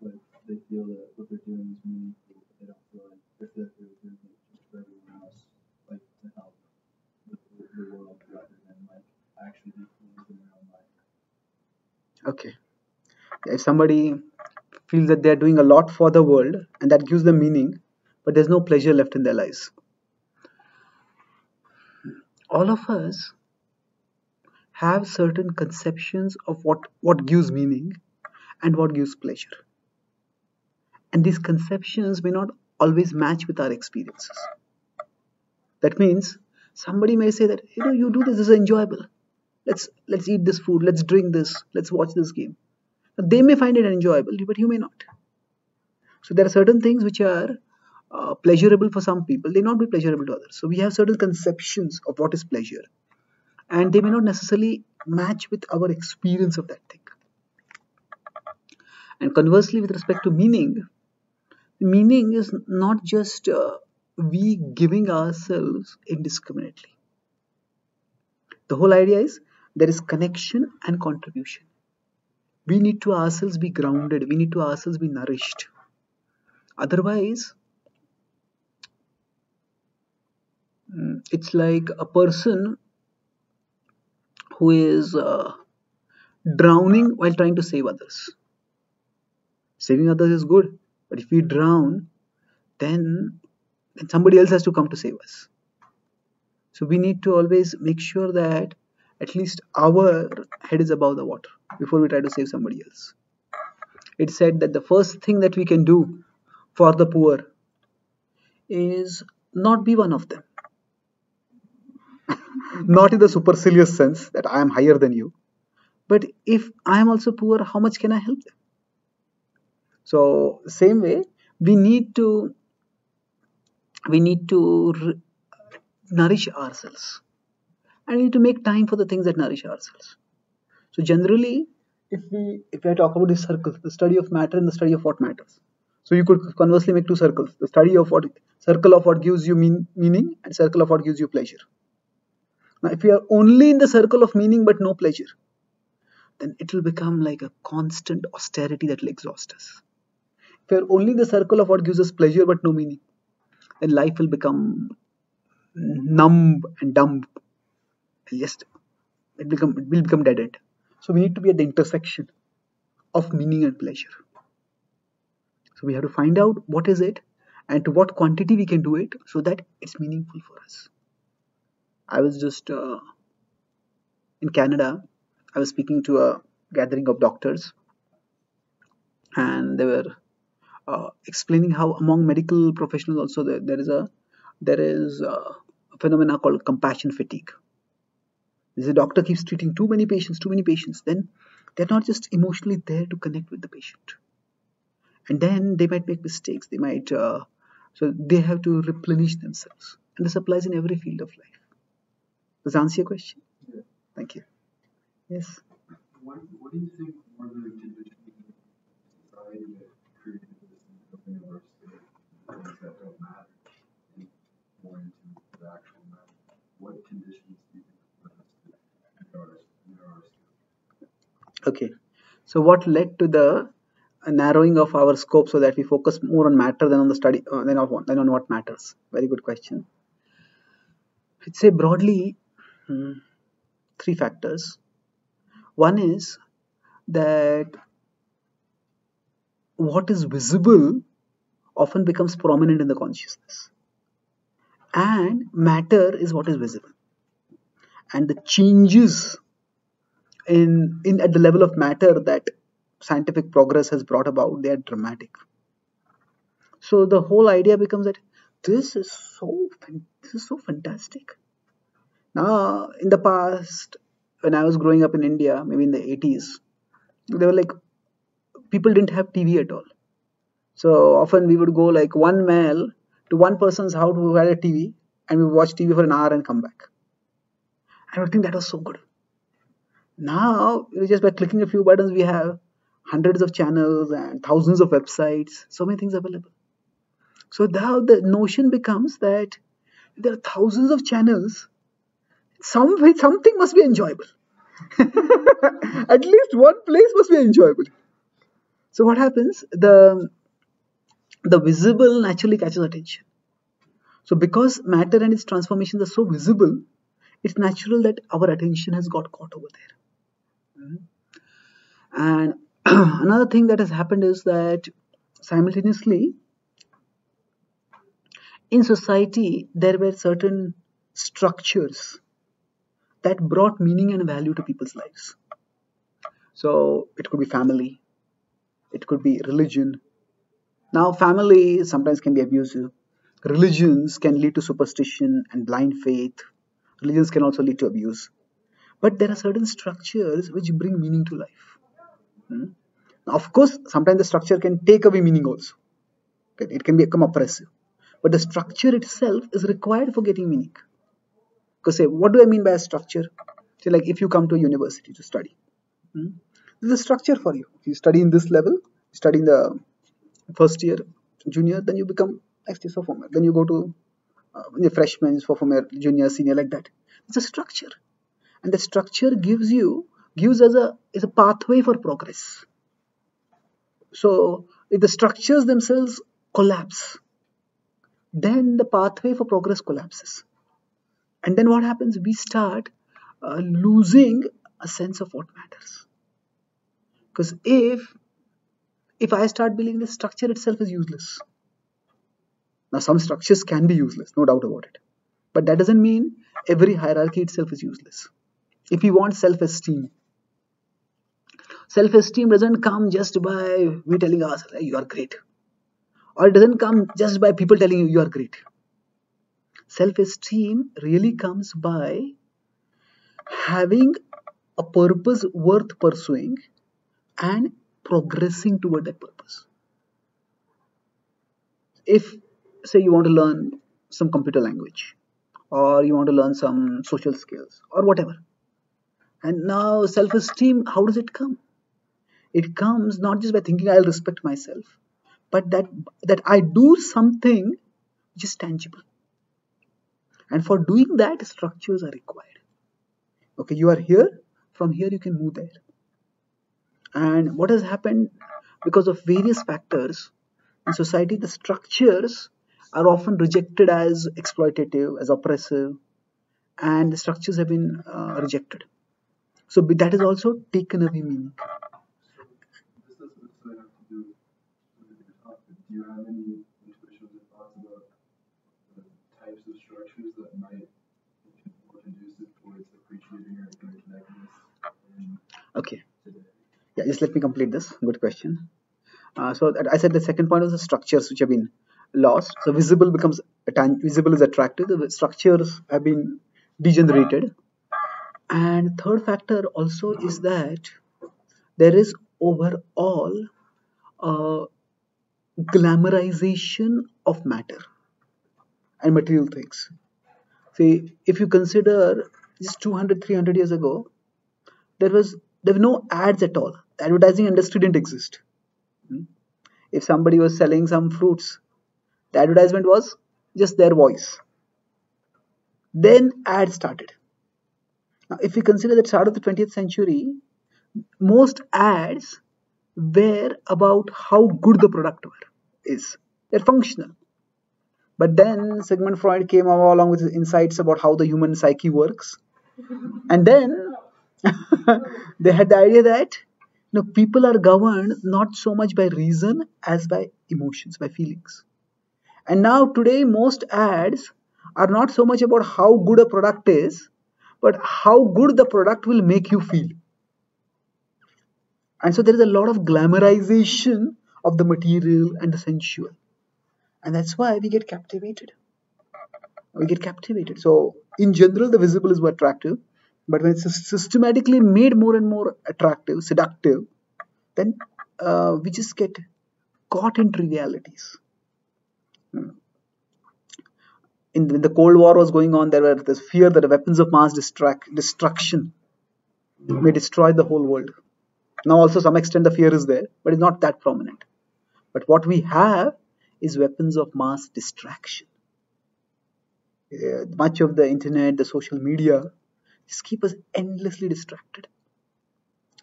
Like they feel that what they're doing is meaningful, but they don't feel like they feel like they're doing it just for everyone else, like to help the, the world Okay. If somebody feels that they're doing a lot for the world and that gives them meaning, but there's no pleasure left in their lives. All of us have certain conceptions of what, what gives meaning and what gives pleasure. and these conceptions may not always match with our experiences. That means somebody may say that you know you do this, this is enjoyable. Let's let's eat this food, let's drink this, let's watch this game. They may find it enjoyable, but you may not. So there are certain things which are uh, pleasurable for some people, they not be pleasurable to others. So we have certain conceptions of what is pleasure, and they may not necessarily match with our experience of that thing. And conversely, with respect to meaning, meaning is not just uh, we giving ourselves indiscriminately. The whole idea is there is connection and contribution. We need to ourselves be grounded, we need to ourselves be nourished. Otherwise, mm, it's like a person who is uh, drowning while trying to save others. Saving others is good, but if we drown, then, then somebody else has to come to save us. So we need to always make sure that at least our head is above the water before we try to save somebody else. It said that the first thing that we can do for the poor is not be one of them. [laughs] not in the supercilious sense that I am higher than you, but if I am also poor, how much can I help them? So same way, we need to we need to nourish ourselves and we need to make time for the things that nourish ourselves. So generally, if we if I talk about this circle, the study of matter and the study of what matters. So you could conversely make two circles: the study of what circle of what gives you mean, meaning, and circle of what gives you pleasure. Now, if we are only in the circle of meaning but no pleasure, then it will become like a constant austerity that will exhaust us. If we are only in the circle of what gives us pleasure but no meaning, then life will become numb and dumb. Just it become it will become dead end. So we need to be at the intersection of meaning and pleasure. So we have to find out what is it and to what quantity we can do it so that it's meaningful for us. I was just uh, in Canada. I was speaking to a gathering of doctors, and they were uh, explaining how among medical professionals also there, there is a there is a phenomena called compassion fatigue. This a doctor keeps treating too many patients, too many patients, then they're not just emotionally there to connect with the patient, and then they might make mistakes. They might uh, so they have to replenish themselves, and this applies in every field of life. Does that answer your question? Thank you. Yes. What, what do you think were the conditions in society that created this our things that don't matter, more into the actual matter? What conditions do you think led us to narrow our, narrow our scope? Okay. So what led to the uh, narrowing of our scope so that we focus more on matter than on the study uh, than on than on what matters? Very good question. I'd say broadly hmm, three factors. One is that what is visible often becomes prominent in the consciousness, and matter is what is visible, and the changes in in at the level of matter that scientific progress has brought about they are dramatic. So the whole idea becomes that this is so this is so fantastic. Now in the past when i was growing up in india maybe in the 80s they were like people didn't have tv at all. So often we would go like one mile to one person's house who had a tv and we watch tv for an hour and come back. I would think that was so good now just by clicking a few buttons we have hundreds of channels and thousands of websites. So many things available. So now the notion becomes that there are thousands of channels. Some something must be enjoyable. [laughs] At least one place must be enjoyable. So what happens? The the visible naturally catches attention. So because matter and its transformations are so visible it's natural that our attention has got caught over there. And [clears throat] another thing that has happened is that simultaneously in society there were certain structures that brought meaning and value to people's lives so it could be family it could be religion Now, family sometimes can be abusive. Religions can lead to superstition and blind faith. Religions can also lead to abuse. But there are certain structures which bring meaning to life. Hmm? Now, of course, sometimes the structure can take away meaning also. Okay, It can become oppressive. But the structure itself is required for getting meaning. Because say, what do I mean by a structure? Say, like if you come to a university to study, hmm, there's a structure for you. You study in this level, study in the first year, junior, then you become next year sophomore. Then you go to uh, freshman, sophomore, junior, senior, like that. It's a structure, and the structure gives you gives us a is a pathway for progress. So if the structures themselves collapse, then the pathway for progress collapses, and then what happens? We start uh, losing a sense of what matters. Because if if I start believing the structure itself is useless, now some structures can be useless, no doubt about it. But that doesn't mean every hierarchy itself is useless. If you want self-esteem, self-esteem doesn't come just by we telling ourselves "Hey, you are great, or it doesn't come just by people telling you you are great. Self-esteem really comes by having a purpose worth pursuing and progressing toward that purpose. If, say, you want to learn some computer language, or you want to learn some social skills, or whatever, and now self esteem, how does it come? It comes not just by thinking I'll respect myself, but that, that I do something which is tangible. And for doing that, structures are required. Okay, you are here, from here you can move there and what has happened because of various factors in society the structures are often rejected as exploitative as oppressive and the structures have been uh, rejected so that is also taken away meaning. Do you have any intuitions or thoughts about the types of structures that might be towards appreciating our interconnectedness okay. Yeah just let me complete this. Good question. Uh, so i said the second point was the structures which have been lost. So visible becomes visible is attractive the structures have been degenerated and third factor also is that there is overall a glamorization of matter and material things. See if you consider just 200 300 years ago there was there were no ads at all. The advertising industry didn't exist. Hmm. if somebody was selling some fruits the advertisement was just their voice. Then ads started now if we consider the start of the 20th century most ads were about how good the product were, is they're functional. But then sigmund freud came along with his insights about how the human psyche works. And then [laughs] they had the idea that you know, people are governed not so much by reason as by emotions by feelings. And now today most ads are not so much about how good a product is but how good the product will make you feel. And so there is a lot of glamorization of the material and the sensual. And that's why we get captivated. We get captivated. So in general the visible is more attractive. But when it's systematically made more and more attractive seductive then uh, we just get caught in trivialities Hmm. In when the cold war was going on there were this fear that weapons of mass destruction may destroy the whole world now also some extent the fear is there but it's not that prominent but what we have is weapons of mass distraction uh, much of the internet, the social media, just keep us endlessly distracted.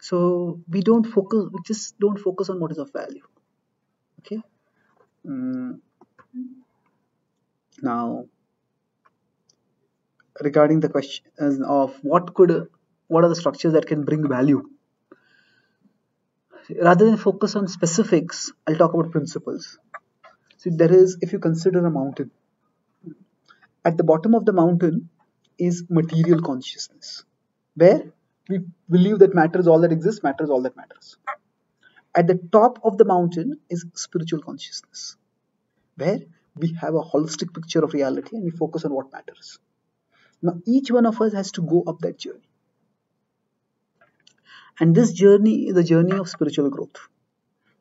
So we don't focus. We just don't focus on what is of value. Okay. Mm, now, regarding the question of what could, what are the structures that can bring value, rather than focus on specifics, I'll talk about principles. See, there is, if you consider a mountain, at the bottom of the mountain is material consciousness where we believe that matter is all that exists matter is all that matters at the top of the mountain is spiritual consciousness, where we have a holistic picture of reality and we focus on what matters. Now, each one of us has to go up that journey. And this journey is a journey of spiritual growth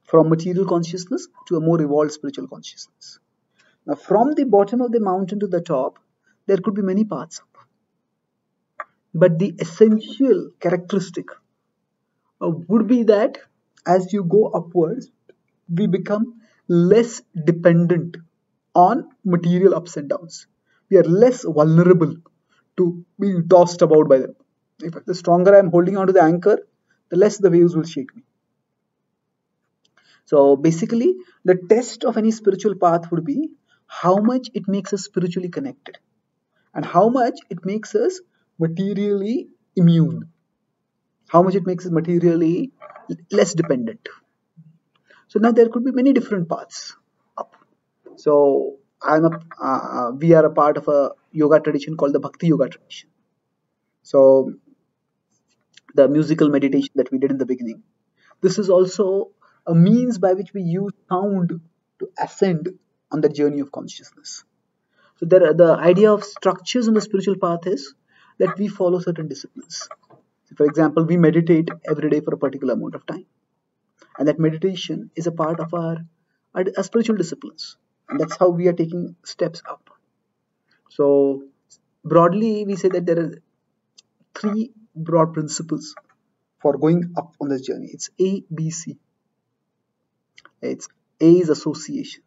from material consciousness to a more evolved spiritual consciousness. Now, from the bottom of the mountain to the top, there could be many paths up. But the essential characteristic uh, would be that as you go upwards, we become less dependent on material ups and downs. We are less vulnerable to being tossed about by them. The stronger I am holding onto the anchor, the less the waves will shake me. So basically, the test of any spiritual path would be how much it makes us spiritually connected and how much it makes us materially immune, how much it makes us materially less dependent. So now there could be many different paths up. So I'm a, uh, we are a part of a yoga tradition called the Bhakti Yoga tradition. So the musical meditation that we did in the beginning. This is also a means by which we use sound to ascend on the journey of consciousness. So there, the idea of structures in the spiritual path is that we follow certain disciplines. So for example, we meditate every day for a particular amount of time, and that meditation is a part of our, our spiritual disciplines, and that's how we are taking steps up. So broadly, we say that there are three broad principles for going up on this journey. It's A, B, C. It's A is association,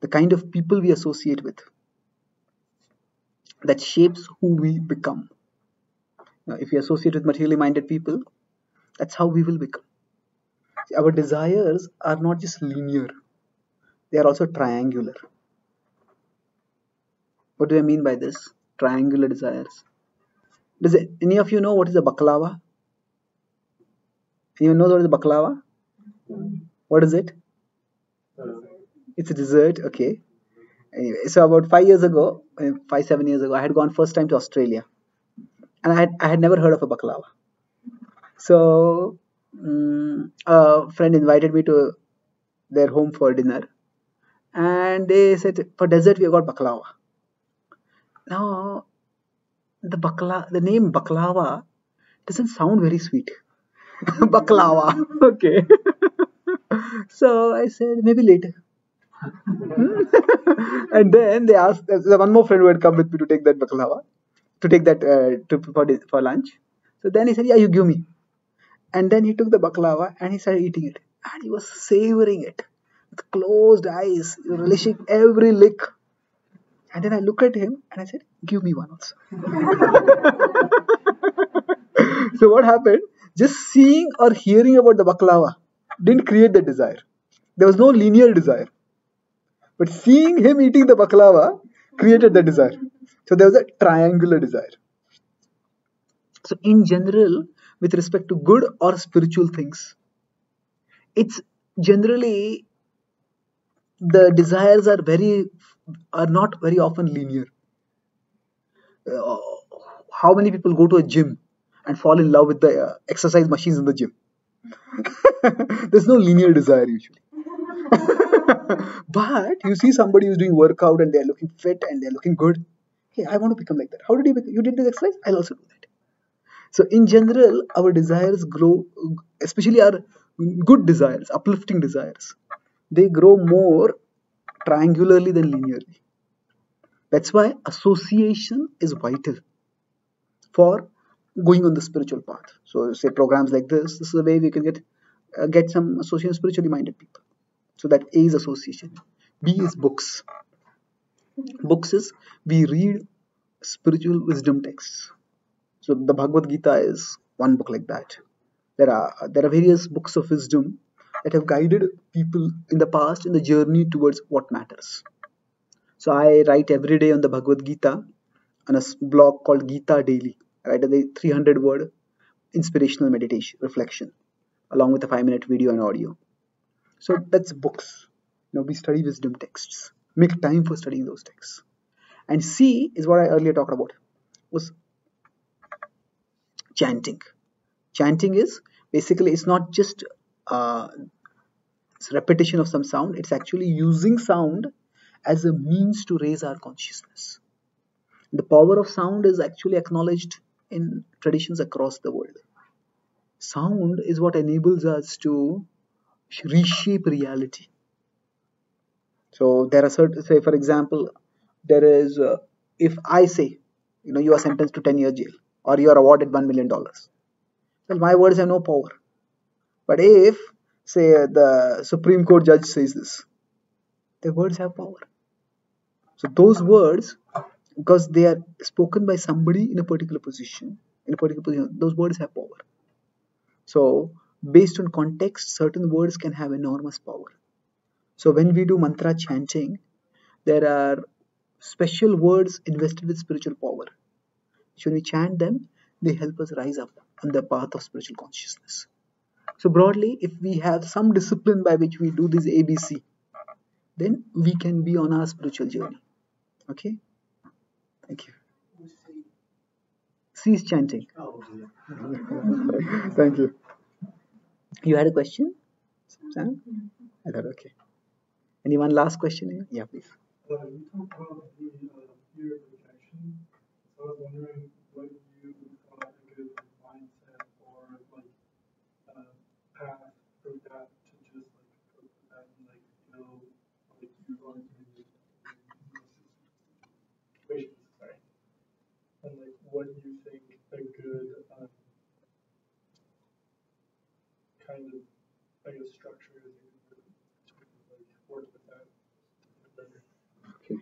the kind of people we associate with that shapes who we become. Now, if we associate with materially minded people, that's how we will become. Our desires are not just linear, they are also triangular. What do I mean by this? Triangular desires. Does any of you know what is a baklava? Anyone know what is a baklava? What is it? It's a dessert, okay. Anyway, so about five years ago, uh, five seven years ago, I had gone first time to Australia, and I had I had never heard of a baklava. So um, a friend invited me to their home for dinner, and they said for dessert we have got baklava. Now the bakla the name baklava doesn't sound very sweet. [laughs] baklava, [laughs] okay. [laughs] so I said maybe later. and then they asked there's one more friend who had come with me to take that baklava, to take that uh, to for for lunch. So then he said, "Yeah, you give me." And then he took the baklava and he started eating it, and he was savoring it with closed eyes, relishing every lick. And then I look at him and I said, "Give me one also." [laughs] so what happened? Just seeing or hearing about the baklava didn't create the desire. There was no linear desire. But seeing him eating the baklava created the desire. So there was a triangular desire. So in general, with respect to good or spiritual things, it's generally the desires are very are not very often linear. Uh, how many people go to a gym and fall in love with the uh, exercise machines in the gym? [laughs] There's no linear desire usually. [laughs] but you see somebody who's doing workout and they're looking fit and they're looking good. Hey, I want to become like that. How did you become? You did this exercise? I'll also do that. So in general, our desires grow, especially our good desires, uplifting desires. They grow more triangularly than linearly. That's why association is vital for going on the spiritual path. So say programs like this, this is a way we can get uh, get some association spiritually minded people. So that A is association. B is books. Books is we read spiritual wisdom texts. So the Bhagavad Gita is one book like that. There are there are various books of wisdom that have guided people in the past in the journey towards what matters. So I write every day on the Bhagavad Gita on a blog called Gita Daily. I write a 300 word inspirational meditation reflection along with a 5 minute video and audio. So that's books. You know, we study wisdom texts. Make time for studying those texts. And C is what I earlier talked about was chanting. Chanting is basically it's not just uh, repetition of some sound. It's actually using sound as a means to raise our consciousness. The power of sound is actually acknowledged in traditions across the world. Sound is what enables us to reshape reality. So there are certain, say for example, there is, uh, if I say, you know, you are sentenced to 10 year jail or you are awarded $1 million. Well, my words have no power. But if, say, the Supreme Court judge says this, the words have power. So those words, because they are spoken by somebody in a particular position, in a particular position, those words have power. So based on context, certain words can have enormous power. So when we do mantra chanting, there are special words invested with spiritual power. When we chant them, they help us rise up on the path of spiritual consciousness. So broadly, if we have some discipline by which we do this ABC, then we can be on our spiritual journey. Okay? Thank you. Cease chanting. [laughs] Thank you. You had a question? Sam? I thought, okay. Anyone last question? here? Yeah, please. Uh, you talked about the uh, fear of rejection. So I was wondering what you thought a good mindset or like uh, to just like and like you know like you situations, sorry. And like what do you think a good um, kind of I guess structure is to like work with that better. Okay.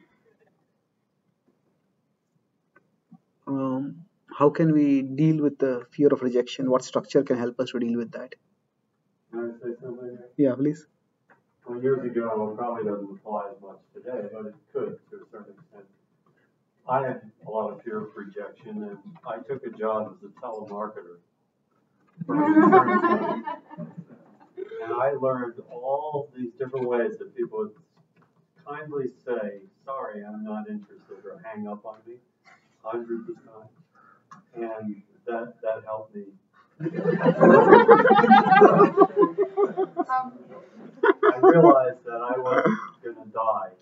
Um, how can we deal with the fear of rejection? What structure can help us to deal with that? Can I say something? here? Yeah, please. Well, years ago, probably doesn't apply as much today, but it could to a certain extent. I had a lot of fear of rejection, and I took a job as a telemarketer. And I learned all these different ways that people would kindly say, sorry, I'm not interested, or hang up on me, hundreds of times. And that, that helped me. I realized that I wasn't gonna die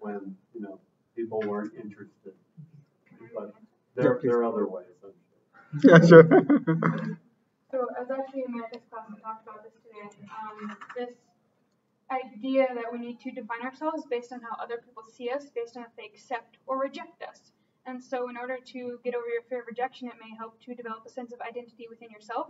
when, you know, people weren't interested. But there, there are other ways, I'm sure. Yeah, sure. So I was actually in America's class and talked about this today. Um, this idea that we need to define ourselves based on how other people see us, based on if they accept or reject us. And so, in order to get over your fear of rejection, it may help to develop a sense of identity within yourself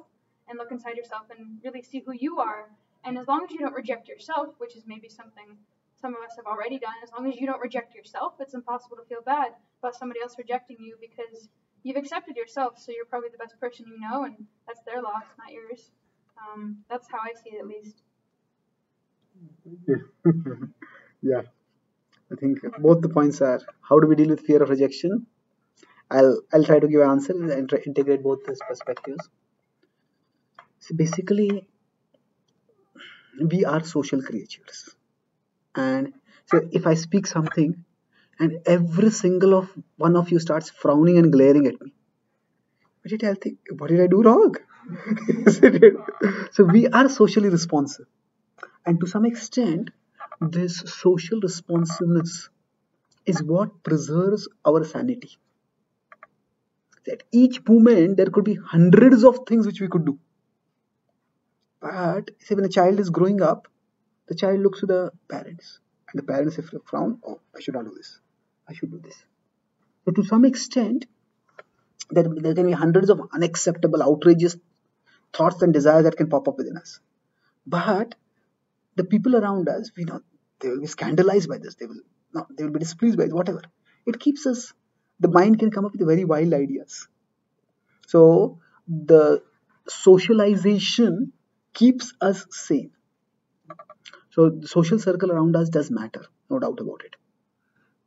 and look inside yourself and really see who you are. And as long as you don't reject yourself, which is maybe something some of us have already done, as long as you don't reject yourself, it's impossible to feel bad about somebody else rejecting you because you've accepted yourself, so you're probably the best person you know, and that's their loss, not yours. Um, that's how I see it, at least. [laughs] yeah. I think both the points are how do we deal with fear of rejection? I'll I'll try to give an answer and integrate both these perspectives. So basically, we are social creatures, and so if I speak something, and every single of one of you starts frowning and glaring at me, what did I think? What did I do wrong? [laughs] So we are socially responsive, and to some extent, this social responsiveness is what preserves our sanity. At each moment, there could be hundreds of things which we could do. But say when a child is growing up, the child looks to the parents, and the parents they frown, oh, I should not do this. I should do this. So to some extent, there, there can be hundreds of unacceptable, outrageous thoughts and desires that can pop up within us. But the people around us, we know they will be scandalized by this. They will not. They will be displeased by it. Whatever. It keeps us. The mind can come up with very wild ideas. So the socialization keeps us sane. So the social circle around us does matter, no doubt about it.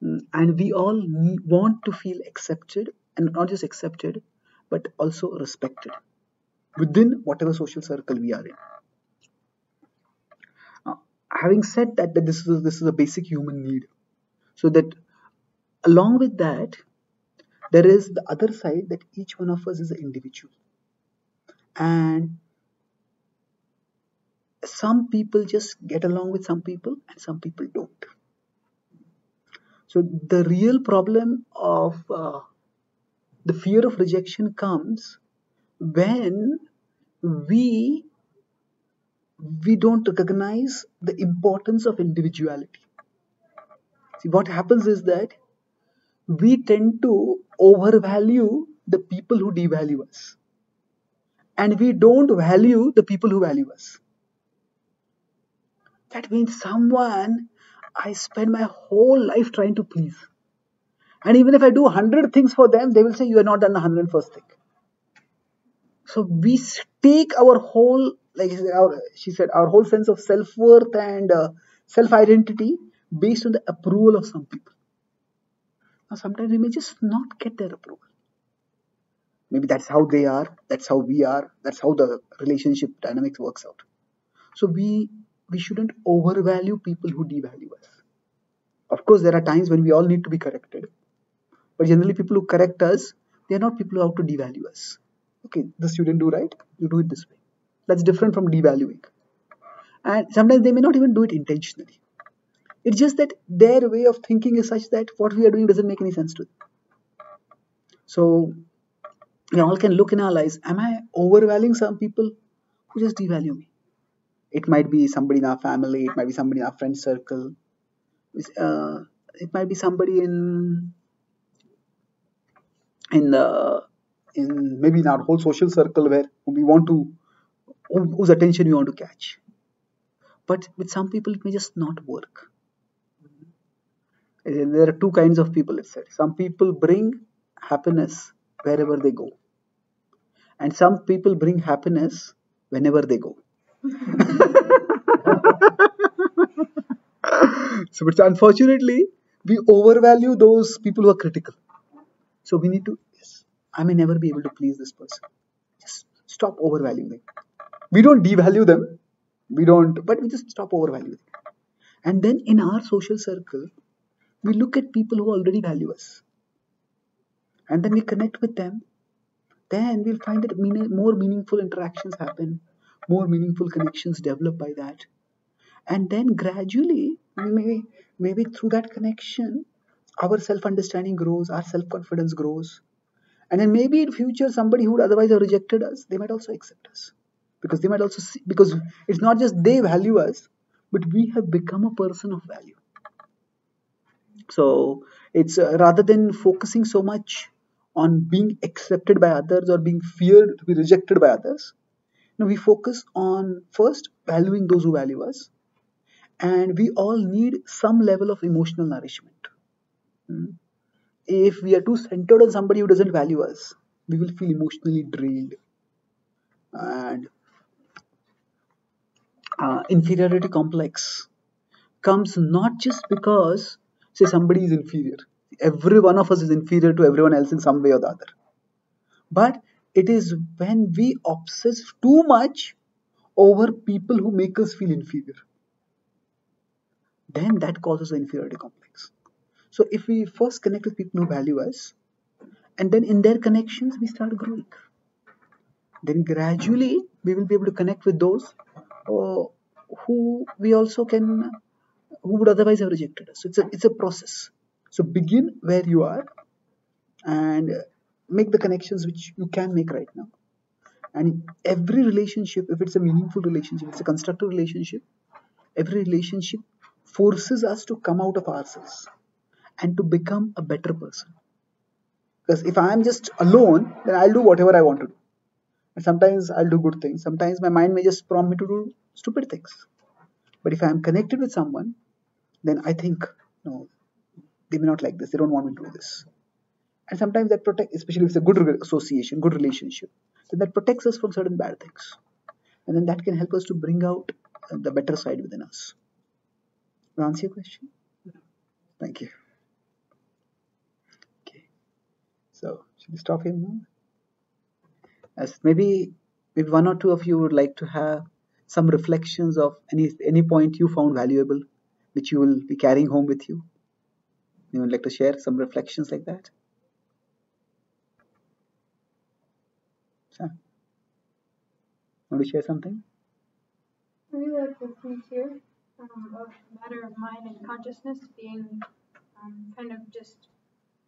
Mm, And we all want to feel accepted, and not just accepted, but also respected within whatever social circle we are in. Having said that, that this is this is a basic human need, so that along with that, there is the other side that each one of us is an individual, and some people just get along with some people and some people don't. So the real problem of uh, the fear of rejection comes when we we don't recognize the importance of individuality. See, what happens is that we tend to overvalue the people who devalue us, and we don't value the people who value us. That means someone I spend my whole life trying to please. And even if I do 100 things for them, they will say, You have not done the 101st thing. So we take our whole, like our, she said, our whole sense of self worth and uh, self identity based on the approval of some people. Now, sometimes we may just not get their approval. Maybe that's how they are, that's how we are, that's how the relationship dynamics works out. So we we shouldn't overvalue people who devalue us. Of course, there are times when we all need to be corrected, but generally, people who correct us, they are not people who have to devalue us. Okay, this you didn't do right, you do it this way. That's different from devaluing. And sometimes they may not even do it intentionally. It's just that their way of thinking is such that what we are doing doesn't make any sense to them. So, we all can look in our lives. Am I overvaluing some people who just devalue me? It might be somebody in our family, it might be somebody in our friend circle, uh, it might be somebody in in the in maybe in our whole social circle where we want to whose attention you want to catch. But with some people, it may just not work. There are two kinds of people, it said. Some people bring happiness wherever they go, and some people bring happiness whenever they go. [laughs] so, but unfortunately, we overvalue those people who are critical. So we need to, yes, I may never be able to please this person. Just stop overvaluing them. We don't devalue them, we don't, but we just stop overvaluing. And then in our social circle, we look at people who already value us. And then we connect with them. Then we'll find that more meaningful interactions happen more meaningful connections develop by that and then gradually maybe maybe through that connection our self understanding grows our self confidence grows and then maybe in future somebody who would otherwise have rejected us they might also accept us because they might also see because it's not just they value us but we have become a person of value so it's uh, rather than focusing so much on being accepted by others or being feared to be rejected by others now we focus on first valuing those who value us, and we all need some level of emotional nourishment. Hmm. If we are too centered on somebody who doesn't value us, we will feel emotionally drained. And uh, inferiority complex comes not just because, say, somebody is inferior. Every one of us is inferior to everyone else in some way or the other. But it is when we obsess too much over people who make us feel inferior. Then that causes an inferiority complex. So if we first connect with people who value us, and then in their connections we start growing, then gradually we will be able to connect with those uh, who we also can, who would otherwise have rejected us. So it's a it's a process. So begin where you are, and make the connections which you can make right now and every relationship if it's a meaningful relationship it's a constructive relationship every relationship forces us to come out of ourselves and to become a better person because if i'm just alone then i'll do whatever i want to do and sometimes i'll do good things sometimes my mind may just prompt me to do stupid things. But if i'm connected with someone then i think no they may not like this. They don't want me to do this. And sometimes that protects, especially if it's a good association good relationship then that protects us from certain bad things. And then that can help us to bring out uh, the better side within us. To answer your question? Thank you. Okay. So should we stop here now? As maybe maybe one or two of you would like to have some reflections of any any point you found valuable which you will be carrying home with you you would like to share some reflections like that Want to share something? I really like the theme here um, of matter of mind and consciousness being um, kind of just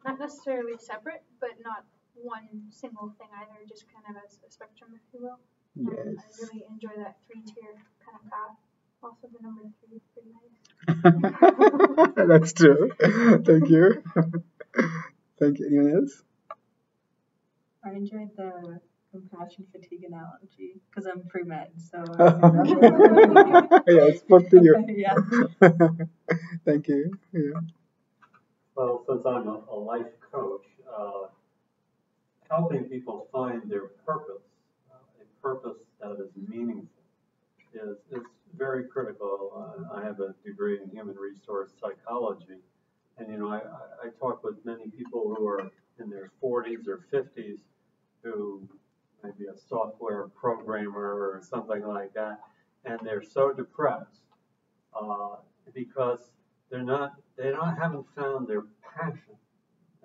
not necessarily separate, but not one single thing either, just kind of as a spectrum, if you will. Um, I really enjoy that three tier kind of path. Also, the number three is pretty nice. [laughs] That's true. Thank you. Thank you. Anyone else? I enjoyed the compassion fatigue analogy because I'm pre med, so. [laughs] yeah, It's spoke to you. yeah. [laughs] Thank you. Yeah. Well, since I'm a, a life coach, uh, helping people find their purpose, uh, a purpose that is meaningful, is, is very critical. Uh, I have a degree in human resource psychology, and you know, I, I, talk with many people who are in their 40s or 50s who may be a software programmer or something like that, and they're so depressed uh, because they're not they don't haven't found their passion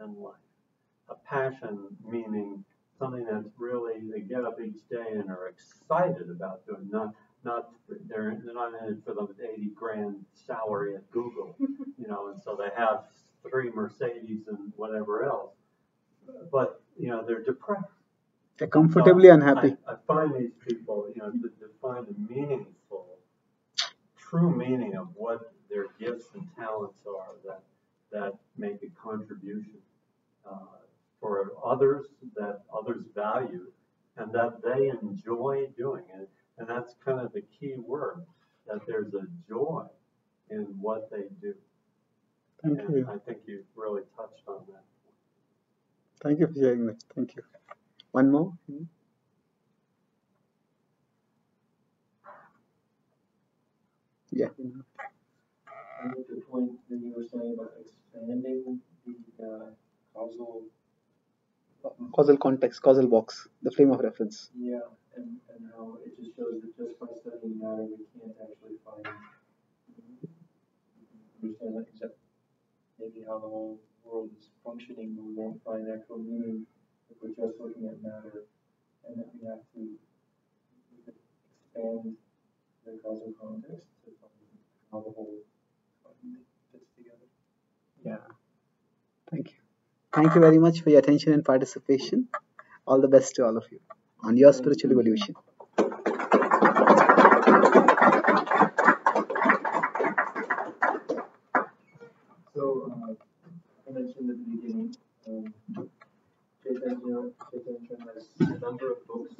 in life. A passion meaning something that's really they get up each day and are excited about doing. Not not they're they're not in it for the eighty grand salary at Google, [laughs] you know, and so they have three Mercedes and whatever else. But you know they're depressed. They're comfortably So unhappy. I, I find these people, you know, to, to find the meaningful, true meaning of what their gifts and talents are that that make a contribution uh, for others that others value and that they enjoy doing it. And that's kind of the key word that there's a joy in what they do. Thank and you. I think you really touched on that. Thank you for sharing that. Thank you. One more. Hmm? Yeah. I think the point that you were saying about expanding the uh, causal, Causal context, causal box, the frame of reference. yeah, and, and how it just shows that just by studying matter, we can't actually find, understand like exact, maybe how the whole world is functioning, but we won't find actual meaning if we're just looking at matter, and that we have to expand the causal context to find how the whole fits together. Yeah. Thank you. Thank you very much for your attention and participation. All the best to all of you on your spiritual evolution. So, uh, I mentioned at the beginning, um, Chaitanya, has a number of books